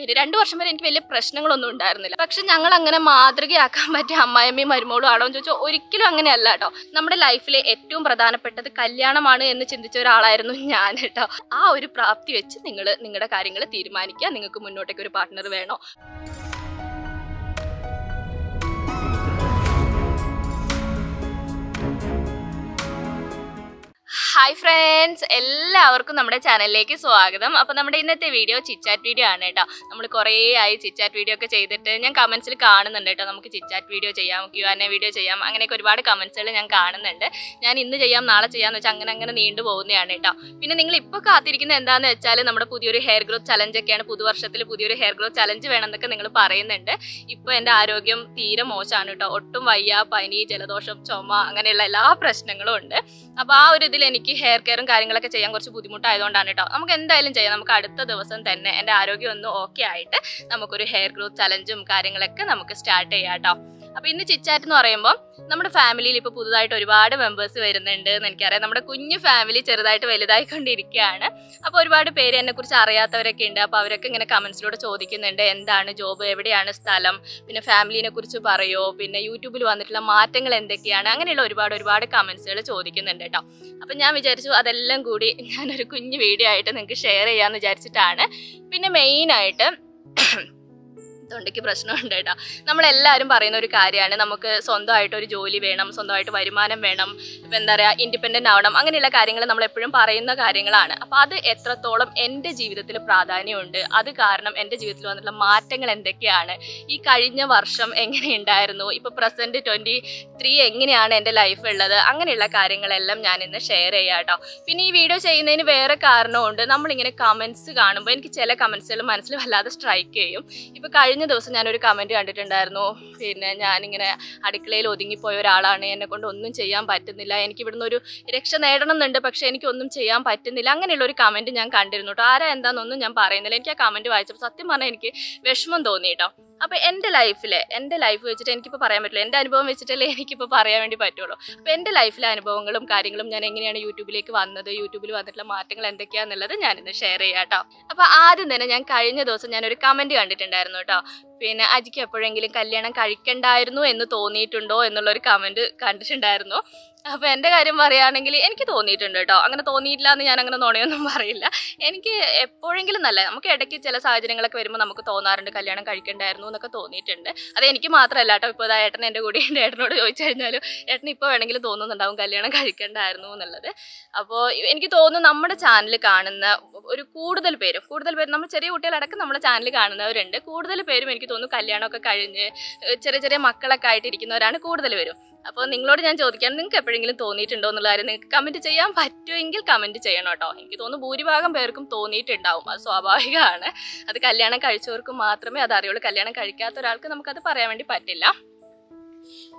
പിന്നെ രണ്ടു വർഷം വരെ എനിക്ക് വലിയ പ്രശ്നങ്ങളൊന്നും ഉണ്ടായിരുന്നില്ല. പക്ഷെ ഞങ്ങൾ അങ്ങനെ മാതൃകയാക്കാൻ പറ്റിയ അമ്മായിയമ്മയും മരുമോളും ആണോ എന്ന് ചോദിച്ചാൽ ഒരിക്കലും അങ്ങനെയല്ല കേട്ടോ. നമ്മുടെ ലൈഫിലെ ഏറ്റവും പ്രധാനപ്പെട്ടത് കല്യാണമാണ് എന്ന് ചിന്തിച്ച ഒരാളായിരുന്നു ഞാൻ കേട്ടോ. ആ ഒരു പ്രാപ്തി വെച്ച് നിങ്ങൾ നിങ്ങളുടെ കാര്യങ്ങൾ തീരുമാനിക്കുക. നിങ്ങൾക്ക് മുന്നോട്ടേക്ക് ഒരു പാർട്ട്ണർ വേണോ? ഹായ് ഫ്രണ്ട്സ് എല്ലാവർക്കും നമ്മുടെ ചാനലിലേക്ക് സ്വാഗതം. അപ്പോൾ നമ്മുടെ ഇന്നത്തെ വീഡിയോ ചിറ്റാറ്റ് വീഡിയോ ആണ് കേട്ടോ. നമ്മൾ കുറേ ആയി ചിറ്റാറ്റ് വീഡിയോ ഒക്കെ ചെയ്തിട്ട് ഞാൻ കമൻസിൽ കാണുന്നുണ്ട് കേട്ടോ. നമുക്ക് ചിറ്റാറ്റ് വീഡിയോ ചെയ്യാം ക്യു ആൻ എ വീഡിയോ ചെയ്യാം അങ്ങനെയൊക്കെ ഒരുപാട് കമൻസുകൾ ഞാൻ കാണുന്നുണ്ട്. ഞാൻ ഇന്ന് ചെയ്യാം നാളെ ചെയ്യാമെന്ന് വെച്ചാൽ അങ്ങനെ അങ്ങനെ നീണ്ടു പോകുന്നതാണ് കേട്ടോ. പിന്നെ നിങ്ങൾ ഇപ്പോൾ കാത്തിരിക്കുന്നത് എന്താണെന്ന് വെച്ചാൽ നമ്മുടെ പുതിയൊരു ഹെയർ ഗ്രോത്ത് ചലഞ്ച് ഒക്കെയാണ്. പുതുവർഷത്തിൽ പുതിയൊരു ഹെയർ ഗ്രോത്ത് ചലഞ്ച് വേണമെന്നൊക്കെ നിങ്ങൾ പറയുന്നുണ്ട്. ഇപ്പോൾ എന്റെ ആരോഗ്യം തീരെ മോശമാണ് കേട്ടോ. ഒട്ടും വയ്യ പനി ജലദോഷം ചുമ അങ്ങനെയുള്ള എല്ലാ പ്രശ്നങ്ങളും ഉണ്ട്. അപ്പോൾ ആ ഒരു ഇതിൽ എനിക്ക് ഹെയർ കെയറും കാര്യങ്ങളൊക്കെ ചെയ്യാൻ കുറച്ച് ബുദ്ധിമുട്ടായതുകൊണ്ടാണ് കേട്ടോ നമുക്ക് എന്തായാലും ചെയ്യാം. നമുക്ക് അടുത്ത ദിവസം തന്നെ എന്റെ ആരോഗ്യം ഒന്ന് ഓക്കെ ആയിട്ട് നമുക്കൊരു ഹെയർ ഗ്രോത്ത് ചലഞ്ചും കാര്യങ്ങളൊക്കെ നമുക്ക് സ്റ്റാർട്ട് ചെയ്യാം കേട്ടോ അപ്പോൾ ഇന്ന് ചിറ്റാറ്റ് എന്ന് പറയുമ്പോൾ നമ്മുടെ ഫാമിലിയിൽ ഇപ്പോൾ പുതുതായിട്ട് ഒരുപാട് മെമ്പേഴ്സ് വരുന്നുണ്ട് എന്ന് എനിക്കറിയാം. നമ്മുടെ കുഞ്ഞു ഫാമിലി ചെറുതായിട്ട് വലുതായിക്കൊണ്ടിരിക്കുകയാണ്. അപ്പോൾ ഒരുപാട് പേര് എന്നെക്കുറിച്ച് അറിയാത്തവരൊക്കെ ഉണ്ട്. അപ്പോൾ അവരൊക്കെ ഇങ്ങനെ കമന്റ്സിലൂടെ ചോദിക്കുന്നുണ്ട്. എന്താണ് ജോബ് എവിടെയാണ് സ്ഥലം? പിന്നെ ഫാമിലിനെ കുറിച്ച് പറയോ? പിന്നെ യൂട്യൂബിൽ വന്നിട്ടുള്ള മാറ്റങ്ങൾ എന്തൊക്കെയാണ്? അങ്ങനെയുള്ള ഒരുപാട് ഒരുപാട് കമൻസുകൾ ചോദിക്കുന്നുണ്ട് കേട്ടോ. അപ്പം ഞാൻ വിചാരിച്ചു അതെല്ലാം കൂടി ഞാനൊരു കുഞ്ഞു വീഡിയോ ആയിട്ട് നിങ്ങൾക്ക് ഷെയർ ചെയ്യാന്ന് വിചാരിച്ചിട്ടാണ്. പിന്നെ മെയിനായിട്ട് തൊണ്ടയ്ക്ക് പ്രശ്നമുണ്ട് കേട്ടോ നമ്മളെല്ലാവരും പറയുന്ന ഒരു കാര്യമാണ്. നമുക്ക് സ്വന്തമായിട്ട് ഒരു ജോലി വേണം സ്വന്തമായിട്ട് വരുമാനം വേണം ഇപ്പം എന്താ പറയുക ഇൻഡിപെൻഡന്റ് ആവണം അങ്ങനെയുള്ള കാര്യങ്ങൾ നമ്മൾ എപ്പോഴും പറയുന്ന കാര്യങ്ങളാണ്. അപ്പോൾ അത് എത്രത്തോളം എന്റെ ജീവിതത്തിൽ പ്രാധാന്യമുണ്ട് അത് കാരണം എന്റെ ജീവിതത്തിൽ വന്നിട്ടുള്ള മാറ്റങ്ങൾ എന്തൊക്കെയാണ് ഈ കഴിഞ്ഞ വർഷം എങ്ങനെയുണ്ടായിരുന്നു ഇപ്പോൾ പ്രസന്റ് ട്വന്റി ത്രീ എങ്ങനെയാണ് എന്റെ ലൈഫ് ഉള്ളത് അങ്ങനെയുള്ള കാര്യങ്ങളെല്ലാം ഞാൻ ഇന്ന് ഷെയർ ചെയ്യാം കേട്ടോ പിന്നെ ഈ വീഡിയോ ചെയ്യുന്നതിന് വേറെ കാരണമുണ്ട് നമ്മളിങ്ങനെ കമൻസ് കാണുമ്പോൾ എനിക്ക് ചില കമൻസുകൾ മനസ്സിൽ വല്ലാതെ സ്ട്രൈക്ക് ചെയ്യും. ഇപ്പോൾ കഴിഞ്ഞ ദിവസം ഞാനൊരു കമന്റ് കണ്ടിട്ടുണ്ടായിരുന്നു. പിന്നെ ഞാനിങ്ങനെ അടുക്കളയിൽ ഒതുങ്ങിപ്പോയ ഒരാളാണ്. എന്നെ കൊണ്ട് ഒന്നും ചെയ്യാൻ പറ്റുന്നില്ല. എനിക്ക് ഇവിടുന്ന് ഒരു രക്ഷ നേടണം എന്നുണ്ട് പക്ഷേ എനിക്കൊന്നും ചെയ്യാൻ പറ്റുന്നില്ല. അങ്ങനെയുള്ള ഒരു കമന്റ് ഞാൻ കണ്ടിരുന്നു കേട്ടോ. ആരാ എന്താണെന്നൊന്നും ഞാൻ പറയുന്നില്ല. എനിക്ക് ആ കമന്റ് വായിച്ചപ്പോൾ സത്യം പറഞ്ഞാൽ എനിക്ക് വിഷമം തോന്നി കേട്ടോ. അപ്പോൾ എന്റെ ലൈഫിലെ എന്റെ ലൈഫ് വെച്ചിട്ട് എനിക്കിപ്പോൾ പറയാൻ പറ്റില്ല. എന്റെ അനുഭവം വെച്ചിട്ടല്ലേ എനിക്കിപ്പോൾ പറയാൻ വേണ്ടി പറ്റുള്ളൂ. അപ്പോൾ എന്റെ ലൈഫിലെ അനുഭവങ്ങളും കാര്യങ്ങളും ഞാൻ എങ്ങനെയാണ് യൂട്യൂബിലേക്ക് വന്നത് യൂട്യൂബിൽ വന്നിട്ടുള്ള മാറ്റങ്ങൾ എന്തൊക്കെയാണെന്നുള്ളത് ഞാനിന്ന് ഷെയർ ചെയ്യാം കേട്ടോ അപ്പോൾ ആദ്യം തന്നെ ഞാൻ കഴിഞ്ഞ ദിവസം ഞാനൊരു കമന്റ് കണ്ടിട്ടുണ്ടായിരുന്നു കേട്ടോ പിന്നെ അജിക്ക് എപ്പോഴെങ്കിലും കല്യാണം കഴിക്കണ്ടായിരുന്നു എന്ന് തോന്നിയിട്ടുണ്ടോ എന്നുള്ളൊരു കമന്റ് കണ്ടിട്ടുണ്ടായിരുന്നു. അപ്പോൾ എന്റെ കാര്യം പറയുകയാണെങ്കിൽ എനിക്ക് തോന്നിയിട്ടുണ്ട് കേട്ടോ. അങ്ങനെ തോന്നിയിട്ടില്ല എന്ന് ഞാൻ അങ്ങനെ നുണയൊന്നും പറയില്ല. എനിക്ക് എപ്പോഴെങ്കിലും നല്ല നമുക്ക് ഇടയ്ക്ക് ചില സാഹചര്യങ്ങളൊക്കെ വരുമ്പോൾ നമുക്ക് തോന്നാറുണ്ട് കല്യാണം കഴിക്കണ്ടായിരുന്നു എന്നൊക്കെ തോന്നിയിട്ടുണ്ട്. അത് എനിക്ക് മാത്രമല്ല കേട്ടോ. ഇപ്പോൾ ഇതാ ഏട്ടൻ എന്റെ കൂടി എന്റെ ഏട്ടനോട് ചോദിച്ചു കഴിഞ്ഞാലും ഏട്ടൻ ഇപ്പോൾ വേണമെങ്കിലും തോന്നുന്നുണ്ടാവും കല്യാണം കഴിക്കണ്ടായിരുന്നു എന്നുള്ളത്. അപ്പോൾ എനിക്ക് തോന്നുന്നു നമ്മുടെ ചാനൽ കാണുന്ന ഒരു കൂടുതൽ പേരും കൂടുതൽ പേരും നമ്മൾ ചെറിയ കുട്ടികളടക്കം നമ്മുടെ ചാനൽ കാണുന്നവരുണ്ട്. കൂടുതൽ പേരും എനിക്ക് തോന്നുന്നു കല്യാണമൊക്കെ കഴിഞ്ഞ് ചെറിയ ചെറിയ മക്കളൊക്കെ ആയിട്ടിരിക്കുന്നവരാണ് കൂടുതൽ വരും അപ്പോൾ നിങ്ങളോട് ഞാൻ ചോദിക്കാൻ നിങ്ങൾക്ക് എപ്പോഴെങ്കിലും തോന്നിയിട്ടുണ്ടോ എന്നുള്ള കാര്യം നിങ്ങൾക്ക് കമന്റ് ചെയ്യാൻ പറ്റുമെങ്കിൽ കമന്റ് ചെയ്യണം കേട്ടോ. എനിക്ക് തോന്നുന്നു ഭൂരിഭാഗം പേർക്കും തോന്നിയിട്ടുണ്ടാവും അത് സ്വാഭാവികമാണ്. അത് കല്യാണം കഴിച്ചവർക്ക് മാത്രമേ അത് അറിയുള്ളൂ. കല്യാണം കഴിക്കാത്ത ഒരാൾക്ക് നമുക്കത് പറയാൻ വേണ്ടി പറ്റില്ല.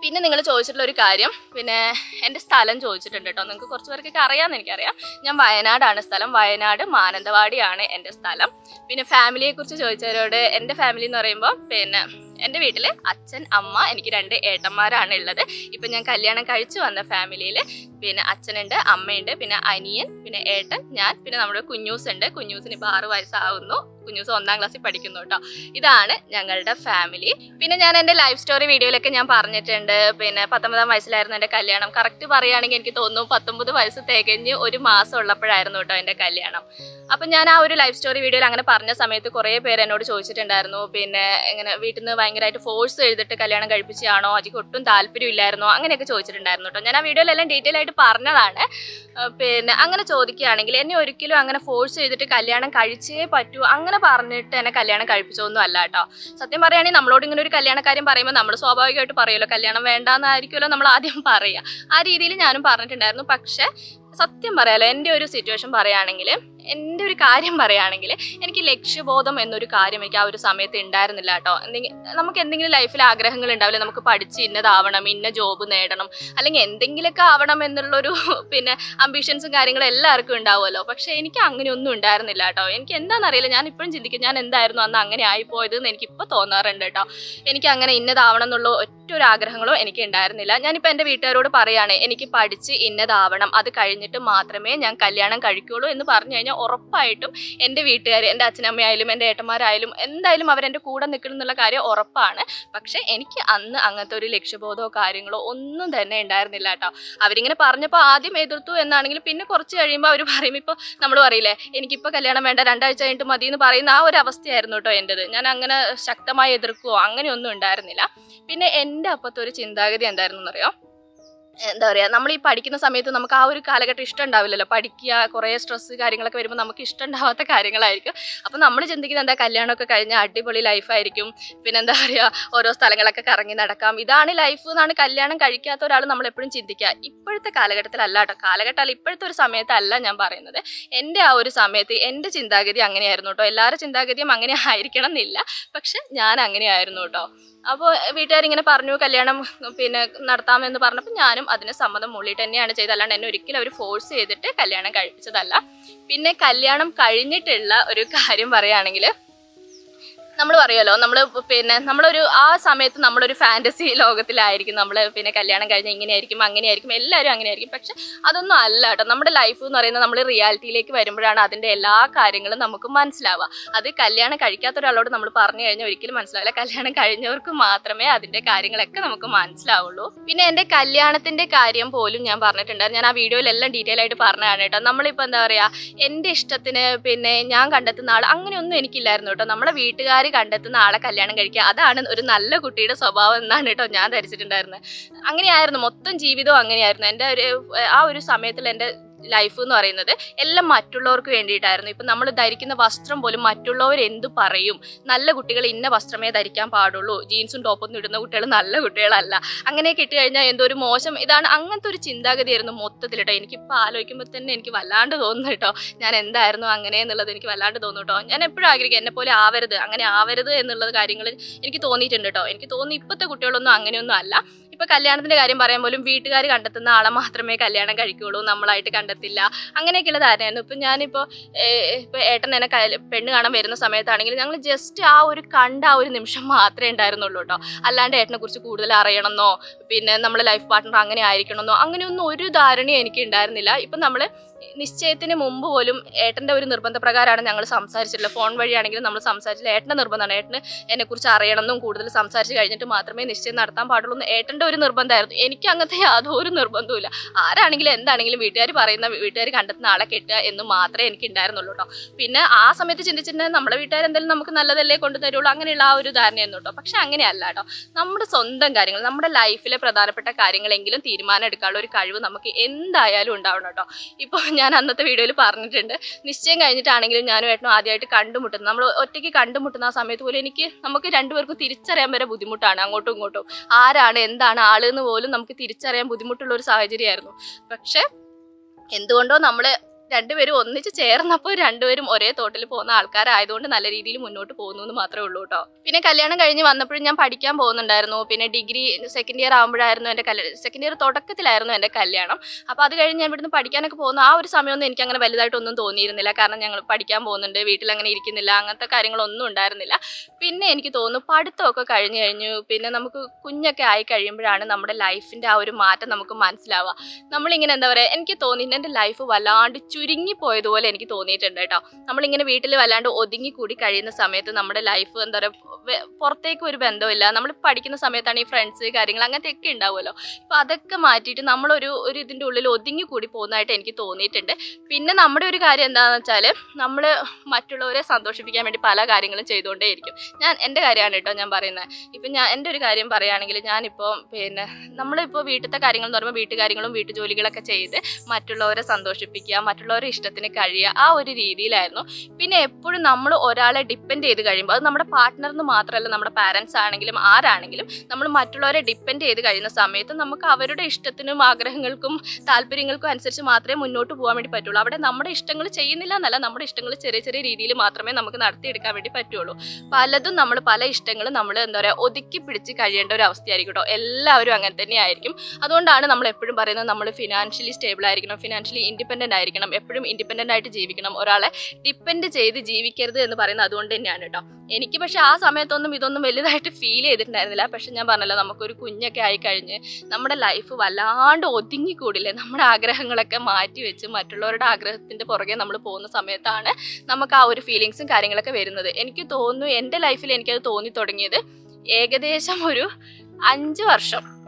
പിന്നെ നിങ്ങൾ ചോദിച്ചിട്ടുള്ള ഒരു കാര്യം പിന്നെ എന്റെ സ്ഥലം ചോദിച്ചിട്ടുണ്ട് കേട്ടോ. നിങ്ങൾക്ക് കുറച്ച് പേർക്കൊക്കെ അറിയാമെന്ന് എനിക്കറിയാം. ഞാൻ വയനാടാണ് സ്ഥലം. വയനാട് മാനന്തവാടിയാണ് എന്റെ സ്ഥലം. പിന്നെ ഫാമിലിയെ കുറിച്ച് ചോദിച്ചവരോട് എന്റെ ഫാമിലി എന്ന് പറയുമ്പോൾ പിന്നെ എന്റെ വീട്ടിൽ അച്ഛൻ അമ്മ എനിക്ക് രണ്ട് ഏട്ടന്മാരാണ് ഉള്ളത്. ഇപ്പം ഞാൻ കല്യാണം കഴിച്ചു വന്ന ഫാമിലിയിൽ പിന്നെ അച്ഛനുണ്ട് അമ്മയുണ്ട് പിന്നെ അനിയൻ പിന്നെ ഏട്ടൻ ഞാൻ പിന്നെ നമ്മുടെ കുഞ്ഞൂസ് ഉണ്ട് കുഞ്ഞൂസിന് ഇപ്പോൾ ആറ് വയസ്സാവുന്നു. കുഞ്ഞൂസ് ഒന്നാം ക്ലാസ്സിൽ പഠിക്കുന്നു കേട്ടോ. ഇതാണ് ഞങ്ങളുടെ ഫാമിലി പിന്നെ ഞാൻ എന്റെ ലൈഫ് സ്റ്റോറി വീഡിയോയിലൊക്കെ ഞാൻ പറഞ്ഞിട്ടുണ്ട്. പിന്നെ പത്തൊമ്പതാം വയസ്സിലായിരുന്നു എന്റെ കല്യാണം. കറക്റ്റ് പറയുകയാണെങ്കിൽ എനിക്ക് തോന്നുന്നു പത്തൊമ്പത് വയസ്സ് തികഞ്ഞ് ഒരു മാസം ഉള്ളപ്പോഴായിരുന്നു കേട്ടോ എന്റെ കല്യാണം. അപ്പം ഞാൻ ആ ഒരു ലൈഫ് സ്റ്റോറി വീഡിയോയിൽ അങ്ങനെ പറഞ്ഞ സമയത്ത് കുറേ പേര് എന്നോട് ചോദിച്ചിട്ടുണ്ടായിരുന്നു. പിന്നെ ഇങ്ങനെ വീട്ടിൽ നിന്ന് ഭയങ്കരമായിട്ട് ഫോഴ്സ് ചെയ്തിട്ട് കല്യാണം കഴിപ്പിച്ചാണോ അജിക്ക് ഒട്ടും താല്പര്യമില്ലായിരുന്നോ? അങ്ങനെയൊക്കെ ചോദിച്ചിട്ടുണ്ടായിരുന്നു കേട്ടോ. ഞാൻ ആ വീഡിയോയിലെല്ലാം ഡീറ്റെയിൽ ആയിട്ട് പറഞ്ഞതാണ്. പിന്നെ അങ്ങനെ ചോദിക്കുകയാണെങ്കിൽ എന്നെ ഒരിക്കലും അങ്ങനെ ഫോഴ്സ് ചെയ്തിട്ട് കല്യാണം കഴിച്ചേ പറ്റൂ. അങ്ങനെ പറഞ്ഞിട്ട് എന്നെ കല്യാണം കഴിപ്പിച്ചൊന്നും അല്ല കേട്ടോ. സത്യം പറയുകയാണെങ്കിൽ നമ്മളോട് ഇങ്ങനെ ഒരു കല്യാണ കാര്യം പറയുമ്പോൾ നമ്മൾ സ്വാഭാവികമായിട്ട് പറയുമല്ലോ കല്യാണം വേണ്ടാന്നായിരിക്കുമല്ലോ നമ്മൾ ആദ്യം പറയുക ആ രീതിയിൽ ഞാനും പറഞ്ഞിട്ടുണ്ടായിരുന്നു. പക്ഷേ സത്യം പറയാലോ എന്റെ ഒരു സിറ്റുവേഷൻ പറയുകയാണെങ്കിൽ എന്റെ ഒരു കാര്യം പറയുകയാണെങ്കിൽ എനിക്ക് ലക്ഷ്യബോധം എന്നൊരു കാര്യം എനിക്ക് ആ ഒരു സമയത്ത് ഉണ്ടായിരുന്നില്ല കേട്ടോ. എന്തെങ്കിലും നമുക്ക് എന്തെങ്കിലും ലൈഫിൽ ആഗ്രഹങ്ങൾ ഉണ്ടാവില്ല നമുക്ക് പഠിച്ച് ഇന്നതാവണം ഇന്ന ജോബ് നേടണം അല്ലെങ്കിൽ എന്തെങ്കിലുമൊക്കെ ആവണം എന്നുള്ളൊരു പിന്നെ അംബിഷൻസും കാര്യങ്ങളും എല്ലാവർക്കും ഉണ്ടാവുമല്ലോ. പക്ഷേ എനിക്ക് അങ്ങനെയൊന്നും ഉണ്ടായിരുന്നില്ല കേട്ടോ. എനിക്ക് എന്താണെന്നറിയില്ല ഞാൻ ഇപ്പോഴും ചിന്തിക്കും ഞാൻ എന്തായിരുന്നു അന്ന് അങ്ങനെ ആയിപ്പോയത് എന്ന് എനിക്കിപ്പോൾ തോന്നാറുണ്ട് കേട്ടോ. എനിക്ക് അങ്ങനെ ഇന്നതാവണം എന്നുള്ള ഒറ്റ ഒരു ആഗ്രഹങ്ങളോ എനിക്ക് ഉണ്ടായിരുന്നില്ല. ഞാനിപ്പോൾ എന്റെ വീട്ടുകാരോട് പറയാണ് എനിക്ക് പഠിച്ച് ഇന്നതാവണം അത് കഴിഞ്ഞിട്ട് മാത്രമേ ഞാൻ കല്യാണം കഴിക്കുള്ളൂ എന്ന് പറഞ്ഞു കഴിഞ്ഞാൽ ഉറപ്പായിട്ടും എന്റെ വീട്ടുകാർ എന്റെ അച്ഛനമ്മയായാലും എന്റെ ഏട്ടന്മാരായാലും എന്തായാലും അവരെന്റെ കൂടെ നിൽക്കണം എന്നുള്ള കാര്യം ഉറപ്പാണ്. പക്ഷേ എനിക്ക് അന്ന് അങ്ങനത്തെ ഒരു ലക്ഷ്യബോധമോ കാര്യങ്ങളോ ഒന്നും തന്നെ ഉണ്ടായിരുന്നില്ല കേട്ടോ. അവരിങ്ങനെ പറഞ്ഞപ്പോൾ ആദ്യം എതിർത്തു എന്നാണെങ്കിലും പിന്നെ കുറച്ച് കഴിയുമ്പോൾ അവർ പറയും ഇപ്പോൾ നമ്മൾ പറയില്ലേ എനിക്കിപ്പോൾ കല്യാണം വേണ്ട രണ്ടാഴ്ച കഴിഞ്ഞിട്ട് മതി എന്ന് പറയുന്ന ആ ഒരു അവസ്ഥയായിരുന്നു കേട്ടോ എന്റെത്. ഞാൻ അങ്ങനെ ശക്തമായി എതിർക്കുകയോ അങ്ങനെയൊന്നും ഉണ്ടായിരുന്നില്ല. പിന്നെ എന്റെ അപ്പത്തെ ഒരു ചിന്താഗതി എന്തായിരുന്നു എന്നറിയോ എന്താ പറയുക നമ്മൾ ഈ പഠിക്കുന്ന സമയത്ത് നമുക്ക് ആ ഒരു കാലഘട്ടം ഇഷ്ടം ഉണ്ടാവില്ലല്ലോ പഠിക്കുക കുറേ സ്ട്രെസ് കാര്യങ്ങളൊക്കെ വരുമ്പോൾ നമുക്ക് ഇഷ്ടം ഉണ്ടാവാത്ത കാര്യങ്ങളായിരിക്കും. അപ്പം നമ്മൾ ചിന്തിക്കുന്നത് എന്താ കല്യാണമൊക്കെ കഴിഞ്ഞ അടിപൊളി ലൈഫായിരിക്കും പിന്നെ എന്താ പറയുക ഓരോ സ്ഥലങ്ങളൊക്കെ കറങ്ങി നടക്കാം. ഇതാണ് ലൈഫ് എന്നാണ് കല്യാണം കഴിക്കാത്ത ഒരാൾ നമ്മൾ എപ്പോഴും ചിന്തിക്കുക. ഇപ്പോഴത്തെ കാലഘട്ടത്തിലല്ല കേട്ടോ. കാലഘട്ടമല്ല ഇപ്പോഴത്തെ ഒരു സമയത്തല്ല ഞാൻ പറയുന്നത്. എന്റെ ആ ഒരു സമയത്ത് എന്റെ ചിന്താഗതി അങ്ങനെയായിരുന്നു കേട്ടോ. എല്ലാവരുടെ ചിന്താഗതിയും അങ്ങനെ ആയിരിക്കണം എന്നില്ല. പക്ഷെ ഞാൻ അങ്ങനെയായിരുന്നു കേട്ടോ. അപ്പോൾ വീട്ടുകാരിങ്ങനെ പറഞ്ഞു കല്യാണം പിന്നെ നടത്താമെന്ന് പറഞ്ഞപ്പോൾ ഞാനും അതിന് സമ്മതം മൂളിയിട്ട് തന്നെയാണ് ചെയ്തത്. അല്ലാണ്ട് എന്നെ ഒരിക്കലും അവർ ഫോഴ്സ് ചെയ്തിട്ട് കല്യാണം കഴിപ്പിച്ചതല്ല. പിന്നെ കല്യാണം കഴിഞ്ഞിട്ടുള്ള ഒരു കാര്യം പറയുകയാണെങ്കിൽ നമ്മൾ പറയുമല്ലോ നമ്മൾ പിന്നെ നമ്മളൊരു ആ സമയത്ത് നമ്മളൊരു ഫാന്റസി ലോകത്തിലായിരിക്കും. നമ്മൾ പിന്നെ കല്യാണം കഴിഞ്ഞാൽ ഇങ്ങനെയായിരിക്കും അങ്ങനെയായിരിക്കും എല്ലാവരും അങ്ങനെയായിരിക്കും. പക്ഷെ അതൊന്നും അല്ല കേട്ടോ. നമ്മുടെ ലൈഫ് എന്ന് പറയുന്നത് നമ്മൾ റിയാലിറ്റിയിലേക്ക് വരുമ്പോഴാണ് അതിന്റെ എല്ലാ കാര്യങ്ങളും നമുക്ക് മനസ്സിലാവുക. അത് കല്യാണം കഴിക്കാത്ത ഒരാളോട് നമ്മൾ പറഞ്ഞു കഴിഞ്ഞാൽ ഒരിക്കലും മനസ്സിലാവില്ല. കല്യാണം കഴിഞ്ഞവർക്ക് മാത്രമേ അതിന്റെ കാര്യങ്ങളൊക്കെ നമുക്ക് മനസ്സിലാവുള്ളൂ. പിന്നെ എന്റെ കല്യാണത്തിന്റെ കാര്യം പോലും ഞാൻ പറഞ്ഞിട്ടുണ്ട്. ഞാൻ ആ വീഡിയോയിലെല്ലാം ഡീറ്റെയിൽ ആയിട്ട് പറഞ്ഞതാണ് കേട്ടോ. നമ്മളിപ്പോൾ എന്താ പറയുക എന്റെ ഇഷ്ടത്തിന് പിന്നെ ഞാൻ കണ്ടെത്തുന്ന ആൾ അങ്ങനെയൊന്നും എനിക്കില്ലായിരുന്നു കേട്ടോ. നമ്മുടെ വീട്ടുകാർ കണ്ടെത്തുന്ന ആളെ കല്യാണം കഴിക്കുക. അതാണ് ഒരു നല്ല കുട്ടിയുടെ സ്വഭാവം എന്നാണ് കേട്ടോ ഞാൻ ധരിച്ചിട്ടുണ്ടായിരുന്നത്. അങ്ങനെയായിരുന്നു. മൊത്തം ജീവിതവും അങ്ങനെയായിരുന്നു. എന്റെ ഒരു ആ ഒരു സമയത്തിൽ എന്റെ ലൈഫ് എന്ന് പറയുന്നത് എല്ലാം മറ്റുള്ളവർക്ക് വേണ്ടിയിട്ടായിരുന്നു. ഇപ്പം നമ്മൾ ധരിക്കുന്ന വസ്ത്രം പോലും മറ്റുള്ളവർ എന്തു പറയും? നല്ല കുട്ടികൾ ഇന്ന വസ്ത്രമേ ധരിക്കാൻ പാടുള്ളൂ. ജീൻസും ടോപ്പൊന്നും ഇടുന്ന കുട്ടികൾ നല്ല കുട്ടികളല്ല. അങ്ങനെയൊക്കെ ഇട്ട് കഴിഞ്ഞാൽ എന്തോ ഒരു മോശം ഇതാണ് അങ്ങനത്തെ ഒരു ചിന്താഗതിയായിരുന്നു മൊത്തത്തിൽ കേട്ടോ. എനിക്കിപ്പോൾ ആലോചിക്കുമ്പോൾ തന്നെ എനിക്ക് വല്ലാണ്ട് തോന്നുന്നു കേട്ടോ. ഞാൻ എന്തായിരുന്നു അങ്ങനെ എന്നുള്ളത് എനിക്ക് വല്ലാണ്ട് തോന്നുന്നു കേട്ടോ. ഞാൻ എപ്പോഴും ആഗ്രഹിക്കും എന്നെ പോലെ ആവരുത് അങ്ങനെ ആവരുത് എന്നുള്ളത് കാര്യങ്ങൾ എനിക്ക് തോന്നിയിട്ടുണ്ട് കേട്ടോ. എനിക്ക് തോന്നുന്നു ഇപ്പോഴത്തെ കുട്ടികളൊന്നും അങ്ങനെയൊന്നും അല്ല. ഇപ്പൊ കല്യാണത്തിന്റെ കാര്യം പറയാൻ പോലും വീട്ടുകാർ കണ്ടെത്തുന്ന ആളെ മാത്രമേ കല്യാണം കഴിക്കുകയുള്ളൂ. നമ്മളായിട്ട് കണ്ടെത്തില്ല അങ്ങനെയൊക്കെയുള്ള ധാരണയായിരുന്നു. ഇപ്പം ഞാനിപ്പോൾ ഇപ്പോൾ ഇപ്പൊ ഏട്ടൻ എന്നെ പെണ്ണ് കാണാൻ വരുന്ന സമയത്താണെങ്കിൽ ഞങ്ങൾ ജസ്റ്റ് ആ ഒരു കണ്ട ആ ഒരു നിമിഷം മാത്രമേ ഉണ്ടായിരുന്നുള്ളൂ കേട്ടോ അല്ലാണ്ട് ഏട്ടനെ കുറിച്ച് കൂടുതൽ അറിയണമെന്നോ പിന്നെ നമ്മുടെ ലൈഫ് പാർട്ട്ണർ അങ്ങനെ ആയിരിക്കണമെന്നോ അങ്ങനെയൊന്നും ഒരു ധാരണയും എനിക്ക് ഉണ്ടായിരുന്നില്ല ഇപ്പം നമ്മൾ നിശ്ചയത്തിന് മുമ്പ് പോലും ഏട്ടന്റെ ഒരു നിർബന്ധപ്രകാരമാണ് ഞങ്ങൾ സംസാരിച്ചിട്ടുള്ളത്. ഫോൺ വഴിയാണെങ്കിലും നമ്മൾ സംസാരിച്ചില്ല ഏട്ടന്റെ നിർബന്ധമാണ്. ഏട്ടന് എന്നെക്കുറിച്ച് അറിയണമെന്നും കൂടുതൽ സംസാരിച്ച് കഴിഞ്ഞിട്ട് മാത്രമേ നിശ്ചയം നടത്താൻ പാടുള്ളൂ എന്ന് ഏട്ടന്റെ ഒരു നിർബന്ധമായിരുന്നു. എനിക്ക് അങ്ങനത്തെ യാതൊരു നിർബന്ധവുമില്ല. ആരാണെങ്കിലും എന്താണെങ്കിലും വീട്ടുകാർ പറയുന്ന വീട്ടുകാർ കണ്ടെത്തുന്ന ആളെ കെട്ടുക എന്ന് മാത്രമേ എനിക്ക് ഉണ്ടായിരുന്നുള്ളൂ കേട്ടോ പിന്നെ ആ സമയത്ത് ചിന്തിച്ചിട്ടുണ്ടെങ്കിൽ നമ്മുടെ വീട്ടുകാർ എന്തെങ്കിലും നമുക്ക് നല്ലതല്ലേ കൊണ്ടു തരുള്ളൂ അങ്ങനെയുള്ള ആ ഒരു ധാരണയായിരുന്നു കേട്ടോ പക്ഷെ അങ്ങനെയല്ല കേട്ടോ നമ്മുടെ സ്വന്തം കാര്യങ്ങൾ നമ്മുടെ ലൈഫിലെ പ്രധാനപ്പെട്ട കാര്യങ്ങളെങ്കിലും തീരുമാനം എടുക്കാനുള്ള ഒരു കഴിവ് നമുക്ക് എന്തായാലും ഉണ്ടാവണം കേട്ടോ ഇപ്പോൾ ഞാൻ അന്നത്തെ വീഡിയോയിൽ പറഞ്ഞിട്ടുണ്ട്. നിശ്ചയം കഴിഞ്ഞിട്ടാണെങ്കിലും ഞാനും ഏട്ടനും ആദ്യമായിട്ട് കണ്ടുമുട്ടുന്നത്. നമ്മൾ ഒറ്റയ്ക്ക് കണ്ടുമുട്ടുന്ന ആ സമയത്ത് പോലും എനിക്ക് നമുക്ക് രണ്ടുപേർക്കും തിരിച്ചറിയാൻ വരെ ബുദ്ധിമുട്ടാണ് അങ്ങോട്ടും ഇങ്ങോട്ടും. ആരാണ് എന്താണ് ആളെന്ന് പോലും നമുക്ക് തിരിച്ചറിയാൻ ബുദ്ധിമുട്ടുള്ള ഒരു സാഹചര്യമായിരുന്നു. പക്ഷേ എന്തുകൊണ്ടോ നമ്മൾ രണ്ടുപേരും ഒന്നിച്ച് ചേർന്നപ്പോൾ രണ്ടുപേരും ഒരേ തോട്ടിൽ പോകുന്ന ആൾക്കാരായതുകൊണ്ട് നല്ല രീതിയിൽ മുന്നോട്ട് പോകുന്നു എന്ന് മാത്രമേ ഉള്ളൂ കേട്ടോ. പിന്നെ കല്യാണം കഴിഞ്ഞ് വന്നപ്പോഴും ഞാൻ പഠിക്കാൻ പോകുന്നുണ്ടായിരുന്നു. പിന്നെ ഡിഗ്രി സെക്കൻഡ് ഇയർ ആകുമ്പോഴായിരുന്നു എന്റെ കല്യാണം സെക്കൻഡ് ഇയർ തുടക്കത്തിലായിരുന്നു എന്റെ കല്യാണം. അപ്പോൾ അത് കഴിഞ്ഞ് ഞാൻ ഇവിടുന്ന് പഠിക്കാനൊക്കെ പോകുന്ന. ആ ഒരു സമയമൊന്നും എനിക്ക് അങ്ങനെ വലുതായിട്ടൊന്നും തോന്നിയിരുന്നില്ല. കാരണം ഞങ്ങൾ പഠിക്കാൻ പോകുന്നുണ്ട് വീട്ടിൽ അങ്ങനെ ഇരിക്കുന്നില്ല അങ്ങനത്തെ കാര്യങ്ങളൊന്നും ഉണ്ടായിരുന്നില്ല. പിന്നെ എനിക്ക് തോന്നുന്നു പഠിത്തമൊക്കെ കഴിഞ്ഞ് കഴിഞ്ഞു. പിന്നെ നമുക്ക് കുഞ്ഞൊക്കെ ആയി കഴിയുമ്പോഴാണ് നമ്മുടെ ലൈഫിന്റെ ആ ഒരു മാറ്റം നമുക്ക് മനസ്സിലാവുക. നമ്മളിങ്ങനെ എന്താ പറയുക എനിക്ക് തോന്നിയിട്ടുണ്ട് എന്റെ ലൈഫ് വല്ലാണ്ട് ചുരുങ്ങിപ്പോയതുപോലെ എനിക്ക് തോന്നിയിട്ടുണ്ട് കേട്ടോ. നമ്മളിങ്ങനെ വീട്ടിൽ വല്ലാണ്ട് ഒതുങ്ങിക്കൂടി കഴിയുന്ന സമയത്ത് നമ്മുടെ ലൈഫ് എന്താ പറയുക പുറത്തേക്ക് ഒരു ബന്ധമില്ല. നമ്മൾ പഠിക്കുന്ന സമയത്താണ് ഈ ഫ്രണ്ട്സ് കാര്യങ്ങൾ അങ്ങനത്തെ ഒക്കെ ഉണ്ടാവുമല്ലോ. അപ്പോൾ അതൊക്കെ മാറ്റിയിട്ട് നമ്മളൊരു ഒരു ഇതിന്റെ ഉള്ളിൽ ഒതുങ്ങിക്കൂടി പോകുന്നതായിട്ട് എനിക്ക് തോന്നിയിട്ടുണ്ട്. പിന്നെ നമ്മുടെ ഒരു കാര്യം എന്താണെന്ന് വെച്ചാൽ നമ്മൾ മറ്റുള്ളവരെ സന്തോഷിപ്പിക്കാൻ വേണ്ടി പല കാര്യങ്ങളും ചെയ്തുകൊണ്ടേയിരിക്കും. ഞാൻ എന്റെ കാര്യമാണ് കേട്ടോ ഞാൻ പറയുന്നത് ഇപ്പം ഞാൻ എന്റെ ഒരു കാര്യം പറയുകയാണെങ്കിൽ ഞാനിപ്പോൾ പിന്നെ നമ്മളിപ്പോൾ വീട്ടിലത്തെ കാര്യങ്ങൾ എന്ന് പറയുമ്പോൾ വീട്ടുകാര്യങ്ങളും വീട്ടുജോലികളൊക്കെ ചെയ്ത് മറ്റുള്ളവരെ സന്തോഷിപ്പിക്കുക മറ്റുള്ളവരുടെ ഇഷ്ടത്തിന് കഴിയുക. ആ ഒരു രീതിയിലായിരുന്നു. പിന്നെ എപ്പോഴും നമ്മൾ ഒരാളെ ഡിപ്പെൻഡ് ചെയ്ത് കഴിയുമ്പോൾ അത് നമ്മുടെ പാർട്ട്ണർന്ന് മാത്രമല്ല നമ്മുടെ പാരൻസ് ആണെങ്കിലും ആരാണെങ്കിലും നമ്മൾ മറ്റുള്ളവരെ ഡിപ്പെൻഡ് ചെയ്ത് കഴിയുന്ന സമയത്ത് നമുക്ക് അവരുടെ ഇഷ്ടത്തിനും ആഗ്രഹങ്ങൾക്കും താല്പര്യങ്ങൾക്കും അനുസരിച്ച് മാത്രമേ മുന്നോട്ട് പോകാൻ വേണ്ടി പറ്റുള്ളൂ. അവിടെ നമ്മുടെ ഇഷ്ടങ്ങൾ ചെയ്യുന്നില്ല എന്നല്ല നമ്മുടെ ഇഷ്ടങ്ങൾ ചെറിയ ചെറിയ രീതിയിൽ മാത്രമേ നമുക്ക് നടത്തിയെടുക്കാൻ വേണ്ടി പറ്റുള്ളൂ. പലതും നമ്മൾ പല ഇഷ്ടങ്ങളും നമ്മൾ എന്താ പറയുക ഒതുക്കി പിടിച്ച് കഴിയേണ്ട ഒരു അവസ്ഥയായിരിക്കും കേട്ടോ. എല്ലാവരും അങ്ങനെ തന്നെ ആയിരിക്കും അതുകൊണ്ടാണ് നമ്മൾ എപ്പോഴും പറയുന്നത് നമ്മൾ ഫിനാൻഷ്യലി സ്റ്റേബിൾ ആയിരിക്കണം ഫിനാൻഷ്യലി ഇൻഡിപെൻഡന്റ് ആയിരിക്കണം. ജീവിക്കണം എപ്പോഴും ഇൻഡിപെൻഡന്റ് ആയിട്ട് ജീവിക്കണം. ഒരാളെ ഡിപ്പെൻഡ് ചെയ്ത് ജീവിക്കരുത് എന്ന് പറയുന്നത് അതുകൊണ്ട് തന്നെയാണ് കേട്ടോ എനിക്ക് പക്ഷേ ആ സമയത്തൊന്നും ഇതൊന്നും വലുതായിട്ട് ഫീൽ ചെയ്തിട്ടുണ്ടായിരുന്നില്ല. പക്ഷേ ഞാൻ പറഞ്ഞല്ലോ നമുക്കൊരു കുഞ്ഞൊക്കെ ആയിക്കഴിഞ്ഞ് നമ്മുടെ ലൈഫ് വല്ലാണ്ട് ഒതുങ്ങിക്കൂടില്ലേ? നമ്മുടെ ആഗ്രഹങ്ങളൊക്കെ മാറ്റി വെച്ച് മറ്റുള്ളവരുടെ ആഗ്രഹത്തിന്റെ പുറകെ നമ്മൾ പോകുന്ന സമയത്താണ് നമുക്ക് ആ ഒരു ഫീലിങ്സും കാര്യങ്ങളൊക്കെ വരുന്നത്. എനിക്ക് തോന്നുന്നു എന്റെ ലൈഫിൽ എനിക്കത് തോന്നി തുടങ്ങിയത് ഏകദേശം ഒരു അഞ്ച് വർഷം.